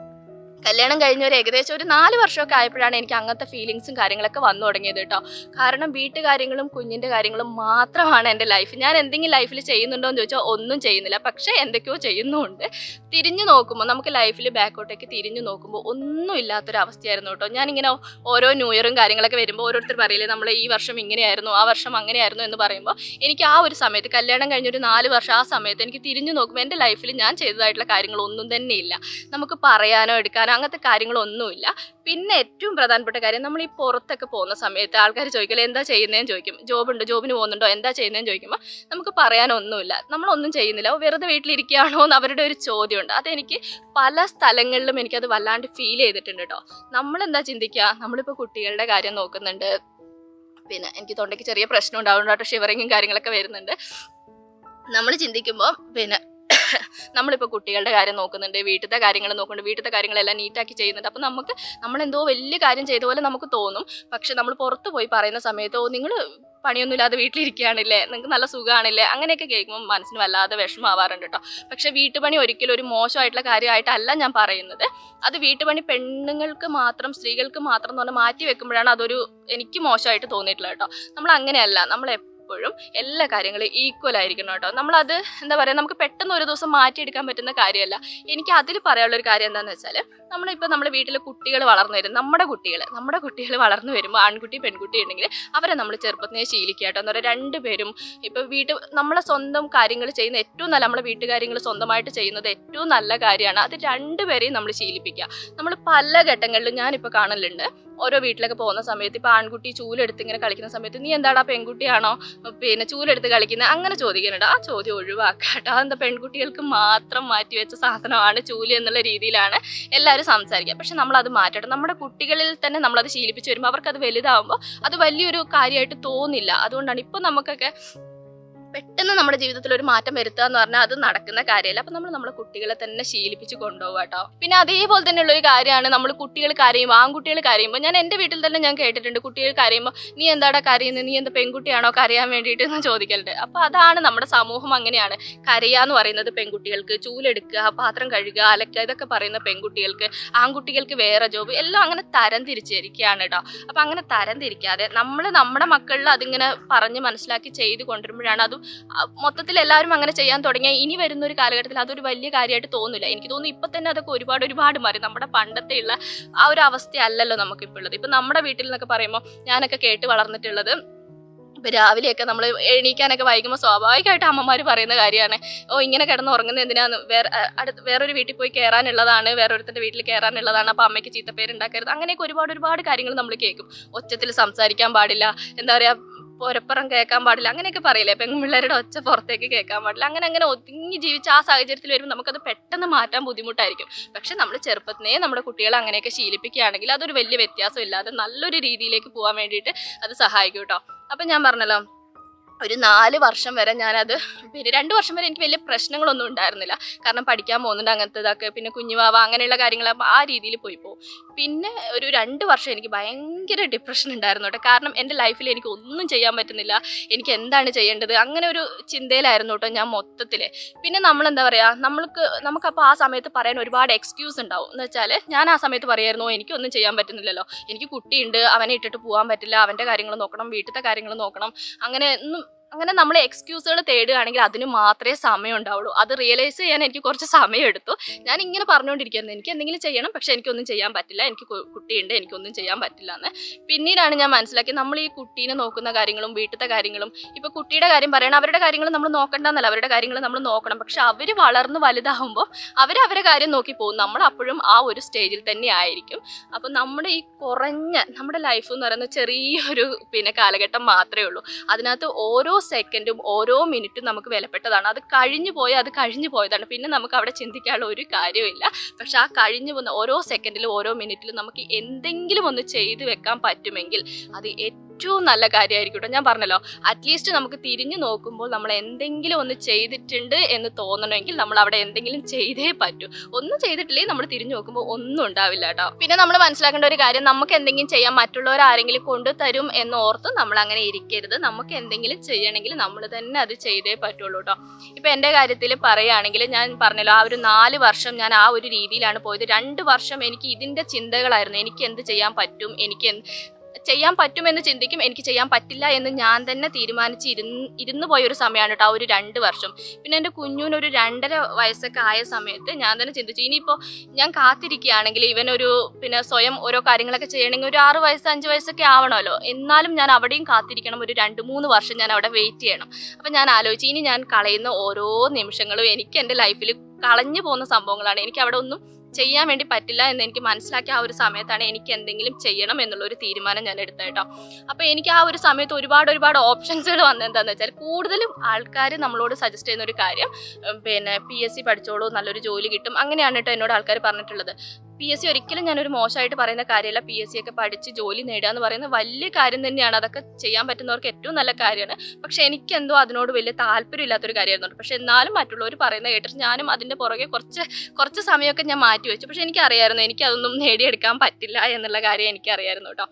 കല്യാണം കഴിഞ്ഞ ഒരു ഏകദേശം ഒരു നാല് വർഷമൊക്കെ ആയപ്പോഴാണ് എനിക്ക് അങ്ങനത്തെ ഫീലിങ്സും കാര്യങ്ങളൊക്കെ വന്നു തുടങ്ങിയത് കേട്ടോ. കാരണം വീട്ടുകാര്യങ്ങളും കുഞ്ഞിന്റെ കാര്യങ്ങളും മാത്രമാണ് എന്റെ ലൈഫ് ഞാൻ എന്തെങ്കിലും ലൈഫിൽ ചെയ്യുന്നുണ്ടോ എന്ന് ചോദിച്ചാൽ ഒന്നും ചെയ്യുന്നില്ല. പക്ഷേ എന്തൊക്കെയോ ചെയ്യുന്നുണ്ട്. തിരിഞ്ഞു നോക്കുമ്പോൾ നമുക്ക് ലൈഫിൽ ബാക്കോട്ടേക്ക് തിരിഞ്ഞു നോക്കുമ്പോൾ ഒന്നും ഇല്ലാത്തൊരു അവസ്ഥയായിരുന്നു കേട്ടോ. ഞാനിങ്ങനെ ഓരോ ന്യൂ ഇയറും കാര്യങ്ങളൊക്കെ വരുമ്പോൾ ഓരോരുത്തർ പറയില്ലേ നമ്മൾ ഈ വർഷം ഇങ്ങനെയായിരുന്നു ആ വർഷം അങ്ങനെയായിരുന്നു എന്ന് പറയുമ്പോൾ എനിക്ക് ആ ഒരു സമയത്ത് കല്യാണം കഴിഞ്ഞൊരു നാല് വർഷം ആ സമയത്ത് എനിക്ക് തിരിഞ്ഞു നോക്കുമ്പോൾ എന്റെ ലൈഫിൽ ഞാൻ ചെയ്തതായിട്ടുള്ള കാര്യങ്ങളൊന്നും തന്നെ ഇല്ല. നമുക്ക് പറയാനോ എടുക്കാനോ അങ്ങനത്തെ കാര്യങ്ങളൊന്നുമില്ല. പിന്നെ ഏറ്റവും പ്രധാനപ്പെട്ട കാര്യം നമ്മൾ ഈ പുറത്തൊക്കെ പോകുന്ന സമയത്ത് ആൾക്കാർ ചോദിക്കില്ല എന്താ ചെയ്യുന്നതെന്ന് ചോദിക്കും. ജോബുണ്ട്? ജോബിന് പോകുന്നുണ്ടോ? എന്താ ചെയ്യുന്നതെന്ന് ചോദിക്കുമ്പോൾ നമുക്ക് പറയാനൊന്നുമില്ല. നമ്മളൊന്നും ചെയ്യുന്നില്ല. വെറുതെ വീട്ടിലിരിക്കുകയാണോ എന്ന് അവരുടെ ഒരു ചോദ്യമുണ്ട്. അതെനിക്ക് പല സ്ഥലങ്ങളിലും എനിക്കത് വല്ലാണ്ട് ഫീൽ ചെയ്തിട്ടുണ്ട് കേട്ടോ നമ്മളെന്താ ചിന്തിക്കുക നമ്മളിപ്പോൾ കുട്ടികളുടെ കാര്യം നോക്കുന്നുണ്ട്. പിന്നെ എനിക്ക് തൊണ്ടയ്ക്ക് ചെറിയ പ്രശ്നം ഉണ്ടാവുന്നുണ്ട് ഷിവറിങ്ങും കാര്യങ്ങളൊക്കെ വരുന്നുണ്ട്. നമ്മൾ ചിന്തിക്കുമ്പോൾ പിന്നെ നമ്മളിപ്പോൾ കുട്ടികളുടെ കാര്യം നോക്കുന്നുണ്ട് വീട്ടിലത്തെ കാര്യങ്ങൾ നോക്കുന്നുണ്ട് വീട്ടിലത്തെ കാര്യങ്ങളെല്ലാം നീറ്റാക്കി ചെയ്യുന്നുണ്ട്. അപ്പോൾ നമുക്ക് നമ്മളെന്തോ വലിയ കാര്യം ചെയ്ത പോലെ നമുക്ക് തോന്നും. പക്ഷെ നമ്മൾ പുറത്ത് പോയി പറയുന്ന സമയത്ത് ഓ നിങ്ങൾ പണിയൊന്നുമില്ലാതെ വീട്ടിലിരിക്കുകയാണില്ലേ? നിങ്ങൾക്ക് നല്ല സുഖമാണില്ലേ അങ്ങനെയൊക്കെ കേൾക്കുമ്പോൾ മനസ്സിന് വല്ലാതെ വിഷമാവാറുണ്ട് കേട്ടോ പക്ഷെ വീട്ടുപണി ഒരിക്കലും ഒരു മോശമായിട്ടുള്ള കാര്യമായിട്ടല്ല ഞാൻ പറയുന്നത്. അത് വീട്ടുപണി പെണ്ണുങ്ങൾക്ക് മാത്രം സ്ത്രീകൾക്ക് മാത്രം എന്ന് പറഞ്ഞാൽ മാറ്റി വെക്കുമ്പോഴാണ് അതൊരു എനിക്ക് മോശമായിട്ട് തോന്നിയിട്ടുള്ളത് കേട്ടോ നമ്മൾ അങ്ങനെയല്ല. നമ്മൾ എപ്പോഴും എല്ലാ കാര്യങ്ങളും ഈക്വൽ ആയിരിക്കണം കേട്ടോ. നമ്മളത് എന്താ പറയുക നമുക്ക് പെട്ടെന്ന് ഒരു ദിവസം മാറ്റിയെടുക്കാൻ പറ്റുന്ന കാര്യമല്ല. എനിക്ക് അതിൽ പറയാനുള്ള ഒരു കാര്യം എന്താണെന്ന് വെച്ചാൽ നമ്മളിപ്പോൾ നമ്മുടെ വീട്ടിൽ കുട്ടികൾ വളർന്നു വരും. നമ്മുടെ കുട്ടികൾ നമ്മുടെ കുട്ടികൾ വളർന്നു വരുമ്പോൾ ആൺകുട്ടി പെൺകുട്ടി ഉണ്ടെങ്കിൽ അവരെ നമ്മൾ ചെറുപ്പത്തിനെ ശീലിക്കുക കേട്ടോ. എന്ന് പറയുക രണ്ടുപേരും ഇപ്പോൾ വീട്ടിൽ നമ്മളെ സ്വന്തം കാര്യങ്ങൾ ചെയ്യുന്ന ഏറ്റവും നല്ല നമ്മളെ വീട്ടുകാര്യങ്ങൾ സ്വന്തമായിട്ട് ചെയ്യുന്നത് ഏറ്റവും നല്ല കാര്യമാണ്. അത് രണ്ടുപേരെയും നമ്മൾ ശീലിപ്പിക്കുക. നമ്മൾ പല ഘട്ടങ്ങളിലും ഞാനിപ്പോൾ കാണലുണ്ട്. ഓരോ വീട്ടിലൊക്കെ പോകുന്ന സമയത്ത് ഇപ്പോൾ ആൺകുട്ടി ചൂലെടുത്ത് ഇങ്ങനെ കളിക്കുന്ന സമയത്ത് നീ എന്താടാ പെൺകുട്ടിയാണോ? പിന്നെ ചൂലെടുത്ത് കളിക്കുന്നത് അങ്ങനെ ചോദിക്കുന്നുണ്ട്. ആ ചോദ്യം ഒഴിവാക്കാട്ടോ. കേട്ടോ അതെന്താ പെൺകുട്ടികൾക്ക് മാത്രം മാറ്റി വെച്ച സാധനമാണ് ചൂൽ എന്നുള്ള രീതിയിലാണ് എല്ലാവരും സംസാരിക്കുക. പക്ഷെ നമ്മളത് മാറ്റട്ടെ നമ്മുടെ കുട്ടികളിൽ തന്നെ നമ്മളത് ശീലിപ്പിച്ച് വരുമ്പോൾ അവർക്കത് വലുതാവുമ്പോൾ അത് വലിയൊരു കാര്യമായിട്ട് തോന്നില്ല. അതുകൊണ്ടാണ് ഇപ്പം നമുക്കൊക്കെ പെട്ടെന്ന് നമ്മുടെ ജീവിതത്തിൽ ഒരു മാറ്റം വരുത്തുക എന്ന് പറഞ്ഞാൽ അത് നടക്കുന്ന കാര്യമല്ല. അപ്പൊ നമ്മൾ നമ്മുടെ കുട്ടികളെ തന്നെ ശീലിപ്പിച്ച് കൊണ്ടുപോകുക കേട്ടോ. പിന്നെ അതേപോലെ തന്നെയുള്ള ഒരു കാര്യമാണ് നമ്മൾ കുട്ടികൾ കരയുമ്പോൾ ആൺകുട്ടികൾ കരയുമ്പോൾ ഞാൻ എന്റെ വീട്ടിൽ തന്നെ ഞാൻ കേട്ടിട്ടുണ്ട് കുട്ടികൾ കരയുമ്പോൾ നീ എന്താടാ കരയുന്നത് നീ എന്താ പെൺകുട്ടിയാണോ കരയാൻ വേണ്ടിയിട്ട്? എന്ന് ചോദിക്കലുണ്ട്. അപ്പൊ അതാണ് നമ്മുടെ സമൂഹം അങ്ങനെയാണ്. കരയാന്ന് പറയുന്നത് പെൺകുട്ടികൾക്ക് ചൂലെടുക്കുക പാത്രം കഴുകുക അലക്കുക ഇതൊക്കെ പറയുന്ന പെൺകുട്ടികൾക്ക് ആൺകുട്ടികൾക്ക് വേറെ ജോബ് എല്ലാം അങ്ങനെ തരം തിരിച്ചിരിക്കുകയാണ് കേട്ടോ. അപ്പൊ അങ്ങനെ തരം തിരിക്കാതെ നമ്മൾ നമ്മുടെ മക്കളിൽ അതിങ്ങനെ പറഞ്ഞ് മനസ്സിലാക്കി ചെയ്ത് കൊണ്ടുവരുമ്പോഴാണ് അതും മൊത്തത്തിൽ എല്ലാവരും അങ്ങനെ ചെയ്യാൻ തുടങ്ങിയാൽ ഇനി വരുന്ന ഒരു കാലഘട്ടത്തിൽ അതൊരു വലിയ കാര്യമായിട്ട് തോന്നില്ല. എനിക്ക് തോന്നുന്നു ഇപ്പം തന്നെ അതൊക്കെ ഒരുപാട് ഒരുപാട് മാറി. നമ്മുടെ പണ്ടത്തെയുള്ള ആ ഒരു അവസ്ഥയല്ലല്ലോ നമുക്കിപ്പോൾ ഉള്ളത്. ഇപ്പം നമ്മുടെ വീട്ടിൽ നിന്നൊക്കെ പറയുമ്പോൾ ഞാനൊക്കെ കേട്ട് വളർന്നിട്ടുള്ളത് ഇപ്പം രാവിലെയൊക്കെ നമ്മൾ എണീക്കാനൊക്കെ വൈകുമ്പോൾ സ്വാഭാവികമായിട്ട് അമ്മമാർ പറയുന്ന കാര്യമാണ്. ഓ ഇങ്ങനെ കിടന്ന് ഉറങ്ങുന്ന എന്തിനാന്ന്? വേറെ അടുത്ത് വേറൊരു വീട്ടിൽ പോയി കയറാനുള്ളതാണ് വേറൊരുത്തന്റെ വീട്ടിൽ കയറാനുള്ളതാണ് അപ്പോൾ അമ്മയ്ക്ക് ചീത്തപ്പേരുണ്ടാക്കരുത് അങ്ങനെയൊക്കെ ഒരുപാട് ഒരുപാട് കാര്യങ്ങൾ നമ്മൾ കേൾക്കും. ഒച്ചത്തിൽ സംസാരിക്കാൻ പാടില്ല. എന്താ പറയുക പൊരപ്പുറം കേൾക്കാൻ പാടില്ല. അങ്ങനെയൊക്കെ പറയില്ലേ? പെൺപിള്ളേരുടെ ഒച്ച പുറത്തേക്ക് കേൾക്കാൻ പാടില്ല. അങ്ങനെ അങ്ങനെ ഒതുങ്ങി ജീവിച്ച ആ സാഹചര്യത്തിൽ വരുമ്പോൾ നമുക്കത് പെട്ടെന്ന് മാറ്റാൻ ബുദ്ധിമുട്ടായിരിക്കും. പക്ഷെ നമ്മൾ ചെറുപ്പത്തിനേ നമ്മുടെ കുട്ടികളെ അങ്ങനെയൊക്കെ ശീലിപ്പിക്കുകയാണെങ്കിൽ അതൊരു വലിയ വ്യത്യാസം ഇല്ലാതെ നല്ലൊരു രീതിയിലേക്ക് പോകാൻ വേണ്ടിയിട്ട് അത് സഹായിക്കും കേട്ടോ. അപ്പം ഞാൻ പറഞ്ഞല്ലോ ഒരു നാല് വർഷം വരെ ഞാനത് പിന്നെ രണ്ട് വർഷം വരെ എനിക്ക് വലിയ പ്രശ്നങ്ങളൊന്നും ഉണ്ടായിരുന്നില്ല. കാരണം പഠിക്കാൻ പോകുന്നുണ്ട് അങ്ങനത്തെ ഇതൊക്കെ. പിന്നെ കുഞ്ഞുവാവ അങ്ങനെയുള്ള കാര്യങ്ങൾ ആ രീതിയിൽ പോയി പോകും പിന്നെ ഒരു രണ്ട് വർഷം എനിക്ക് ഭയങ്കര ഡിപ്രഷൻ ഉണ്ടായിരുന്നു കേട്ടോ. കാരണം എന്റെ ലൈഫിൽ എനിക്ക് ഒന്നും ചെയ്യാൻ പറ്റുന്നില്ല. എനിക്ക് എന്താണ് ചെയ്യേണ്ടത്? അങ്ങനെ ഒരു ചിന്തയിലായിരുന്നു കേട്ടോ ഞാൻ മൊത്തത്തിൽ പിന്നെ നമ്മൾ എന്താ പറയുക നമ്മൾക്ക് നമുക്കപ്പോൾ ആ സമയത്ത് പറയാൻ ഒരുപാട് എക്സ്ക്യൂസ് ഉണ്ടാവും. എന്ന് വെച്ചാൽ ഞാൻ ആ സമയത്ത് പറയായിരുന്നു "ഓ, എനിക്കൊന്നും ചെയ്യാൻ പറ്റുന്നില്ലല്ലോ. എനിക്ക് കുട്ടിയുണ്ട്. അവനെ ഇട്ടിട്ട് പോകാൻ പറ്റില്ല. അവന്റെ കാര്യങ്ങൾ നോക്കണം. വീട്ടിലത്തെ കാര്യങ്ങൾ നോക്കണം. അങ്ങനെ ഒന്നും അങ്ങനെ നമ്മൾ എക്സ്ക്യൂസുകൾ തേടുകയാണെങ്കിൽ അതിന് മാത്രമേ സമയം ഉണ്ടാവുള്ളൂ. അത് റിയലൈസ് ചെയ്യാൻ എനിക്ക് കുറച്ച് സമയം എടുത്തു. ഞാൻ ഇങ്ങനെ പറഞ്ഞുകൊണ്ടിരിക്കുന്നത് എനിക്ക് എന്തെങ്കിലും ചെയ്യണം പക്ഷെ എനിക്കൊന്നും ചെയ്യാൻ പറ്റില്ല. എനിക്ക് കുട്ടിയുണ്ട് എനിക്കൊന്നും ചെയ്യാൻ പറ്റില്ല എന്ന്. പിന്നീടാണ് ഞാൻ മനസ്സിലാക്കിയത് നമ്മൾ ഈ കുട്ടീനെ നോക്കുന്ന കാര്യങ്ങളും വീട്ടിലത്തെ കാര്യങ്ങളും ഇപ്പോൾ കുട്ടിയുടെ കാര്യം പറയണം. അവരുടെ കാര്യങ്ങൾ നമ്മൾ നോക്കണ്ടെന്നല്ല. അവരുടെ കാര്യങ്ങൾ നമ്മൾ നോക്കണം. പക്ഷെ അവർ വളർന്ന് വലുതാകുമ്പോൾ അവർ അവരുടെ കാര്യം നോക്കി പോകും. നമ്മൾ അപ്പോഴും ആ ഒരു സ്റ്റേജിൽ തന്നെ ആയിരിക്കും. അപ്പം നമ്മുടെ ഈ കുറഞ്ഞ നമ്മുടെ ലൈഫ് എന്ന് പറയുന്ന ചെറിയൊരു പിന്നെ കാലഘട്ടം മാത്രമേ ഉള്ളൂ. അതിനകത്ത് ഓരോ സെക്കൻഡും ഓരോ മിനിറ്റും നമുക്ക് വിലപ്പെട്ടതാണ്. അത് കഴിഞ്ഞു പോയാൽ അത് കഴിഞ്ഞു പോയതാണ്. പിന്നെ നമുക്ക് അവിടെ ചിന്തിക്കാനുള്ള ഒരു കാര്യമില്ല പക്ഷെ ആ കഴിഞ്ഞു പോകുന്ന ഓരോ സെക്കൻഡിലും ഓരോ മിനിറ്റിലും നമുക്ക് എന്തെങ്കിലും ഒന്ന് ചെയ്തു വെക്കാൻ പറ്റുമെങ്കിൽ അത് ഏറ്റവും ഏറ്റവും നല്ല കാര്യമായിരിക്കും കേട്ടോ ഞാൻ പറഞ്ഞല്ലോ അറ്റ്ലീസ്റ്റ് നമുക്ക് തിരിഞ്ഞു നോക്കുമ്പോൾ നമ്മൾ എന്തെങ്കിലും ഒന്ന് ചെയ്തിട്ടുണ്ട് എന്ന് തോന്നണമെങ്കിൽ നമ്മൾ അവിടെ എന്തെങ്കിലും ചെയ്തേ പറ്റൂ. ഒന്നും ചെയ്തിട്ടില്ലേ നമ്മൾ തിരിഞ്ഞു നോക്കുമ്പോൾ ഒന്നും ഉണ്ടാവില്ല കേട്ടോ. പിന്നെ നമ്മൾ മനസ്സിലാക്കേണ്ട ഒരു കാര്യം നമുക്ക് എന്തെങ്കിലും ചെയ്യാൻ മറ്റുള്ളവർ ആരെങ്കിലും കൊണ്ടുതരും എന്ന് ഓർത്ത് നമ്മൾ അങ്ങനെ ഇരിക്കരുത്. നമുക്ക് എന്തെങ്കിലും ചെയ്യണമെങ്കിൽ നമ്മൾ തന്നെ അത് ചെയ്തേ പറ്റുള്ളൂ കേട്ടോ. ഇപ്പൊ എന്റെ കാര്യത്തിൽ പറയുകയാണെങ്കിൽ ഞാൻ പറഞ്ഞല്ലോ ആ ഒരു നാല് വർഷം ഞാൻ ആ ഒരു രീതിയിലാണ് പോയത്. രണ്ട് വർഷം എനിക്ക് ഇതിന്റെ ചിന്തകളായിരുന്നു. എനിക്ക് എന്ത് ചെയ്യാൻ പറ്റും? എനിക്ക് ചെയ്യാൻ പറ്റുമെന്ന് ചിന്തിക്കും. എനിക്ക് ചെയ്യാൻ പറ്റില്ല എന്ന് ഞാൻ തന്നെ തീരുമാനിച്ച് ഇരുന്ന് ഇരുന്ന് പോയൊരു സമയമാണ് കേട്ടോ ആ ഒരു രണ്ട് വർഷം. പിന്നെ എന്റെ കുഞ്ഞുവിനൊരു രണ്ടര വയസ്സൊക്കെ ആയ സമയത്ത് ഞാൻ തന്നെ ചിന്തിച്ചു. ഇനിയിപ്പോൾ ഞാൻ കാത്തിരിക്കുകയാണെങ്കിൽ ഇവനൊരു പിന്നെ സ്വയം ഓരോ കാര്യങ്ങളൊക്കെ ചെയ്യണമെങ്കിൽ ഒരു ആറ് വയസ്സ് അഞ്ച് വയസ്സൊക്കെ ആവണമല്ലോ. എന്നാലും ഞാൻ അവിടെയും കാത്തിരിക്കണം. ഒരു രണ്ട് മൂന്ന് വർഷം ഞാൻ അവിടെ വെയിറ്റ് ചെയ്യണം. അപ്പം ഞാൻ ആലോചിച്ചു. ഇനി ഞാൻ കളയുന്ന ഓരോ നിമിഷങ്ങളും എനിക്ക് എന്റെ ലൈഫിൽ കളഞ്ഞു പോകുന്ന സംഭവങ്ങളാണ്. എനിക്ക് അവിടെ ഒന്നും ചെയ്യാൻ വേണ്ടി പറ്റില്ല എന്ന് എനിക്ക് മനസ്സിലാക്കിയ ആ ഒരു സമയത്താണ് എനിക്ക് എന്തെങ്കിലും ചെയ്യണം എന്നുള്ള ഒരു തീരുമാനം ഞാൻ എടുത്തത് കേട്ടോ. അപ്പോൾ എനിക്ക് ആ ഒരു സമയത്ത് ഒരുപാട് ഒരുപാട് ഓപ്ഷൻസുകൾ വന്നെന്താന്ന് വെച്ചാൽ കൂടുതലും ആൾക്കാർ നമ്മളോട് സജസ്റ്റ് ചെയ്യുന്ന ഒരു കാര്യം പിന്നെ പി എസ് സി പഠിച്ചോളൂ നല്ലൊരു ജോലി കിട്ടും അങ്ങനെയാണ് കേട്ടോ എന്നോട് ആൾക്കാർ പറഞ്ഞിട്ടുള്ളത്. പി എസ് സി ഒരിക്കലും ഞാനൊരു മോശമായിട്ട് പറയുന്ന കാര്യമല്ല. പി എസ് സി ഒക്കെ പഠിച്ച് ജോലി നേടുക എന്ന് പറയുന്ന വലിയ കാര്യം തന്നെയാണ്. അതൊക്കെ ചെയ്യാൻ പറ്റുന്നവർക്ക് ഏറ്റവും നല്ല കാര്യമാണ്. പക്ഷെ എനിക്കെന്തോ അതിനോട് വലിയ താല്പര്യമില്ലാത്തൊരു കാര്യമായിരുന്നു പക്ഷെ എന്നാലും മറ്റുള്ളവർ പറയുന്നത് കേട്ടിട്ട് ഞാനും അതിന്റെ പുറകെ കുറച്ച് കുറച്ച് സമയമൊക്കെ ഞാൻ മാറ്റി വെച്ചു. പക്ഷെ എനിക്കറിയായിരുന്നു എനിക്കതൊന്നും നേടിയെടുക്കാൻ പറ്റില്ല എന്നുള്ള കാര്യം എനിക്കറിയായിരുന്നു കേട്ടോ.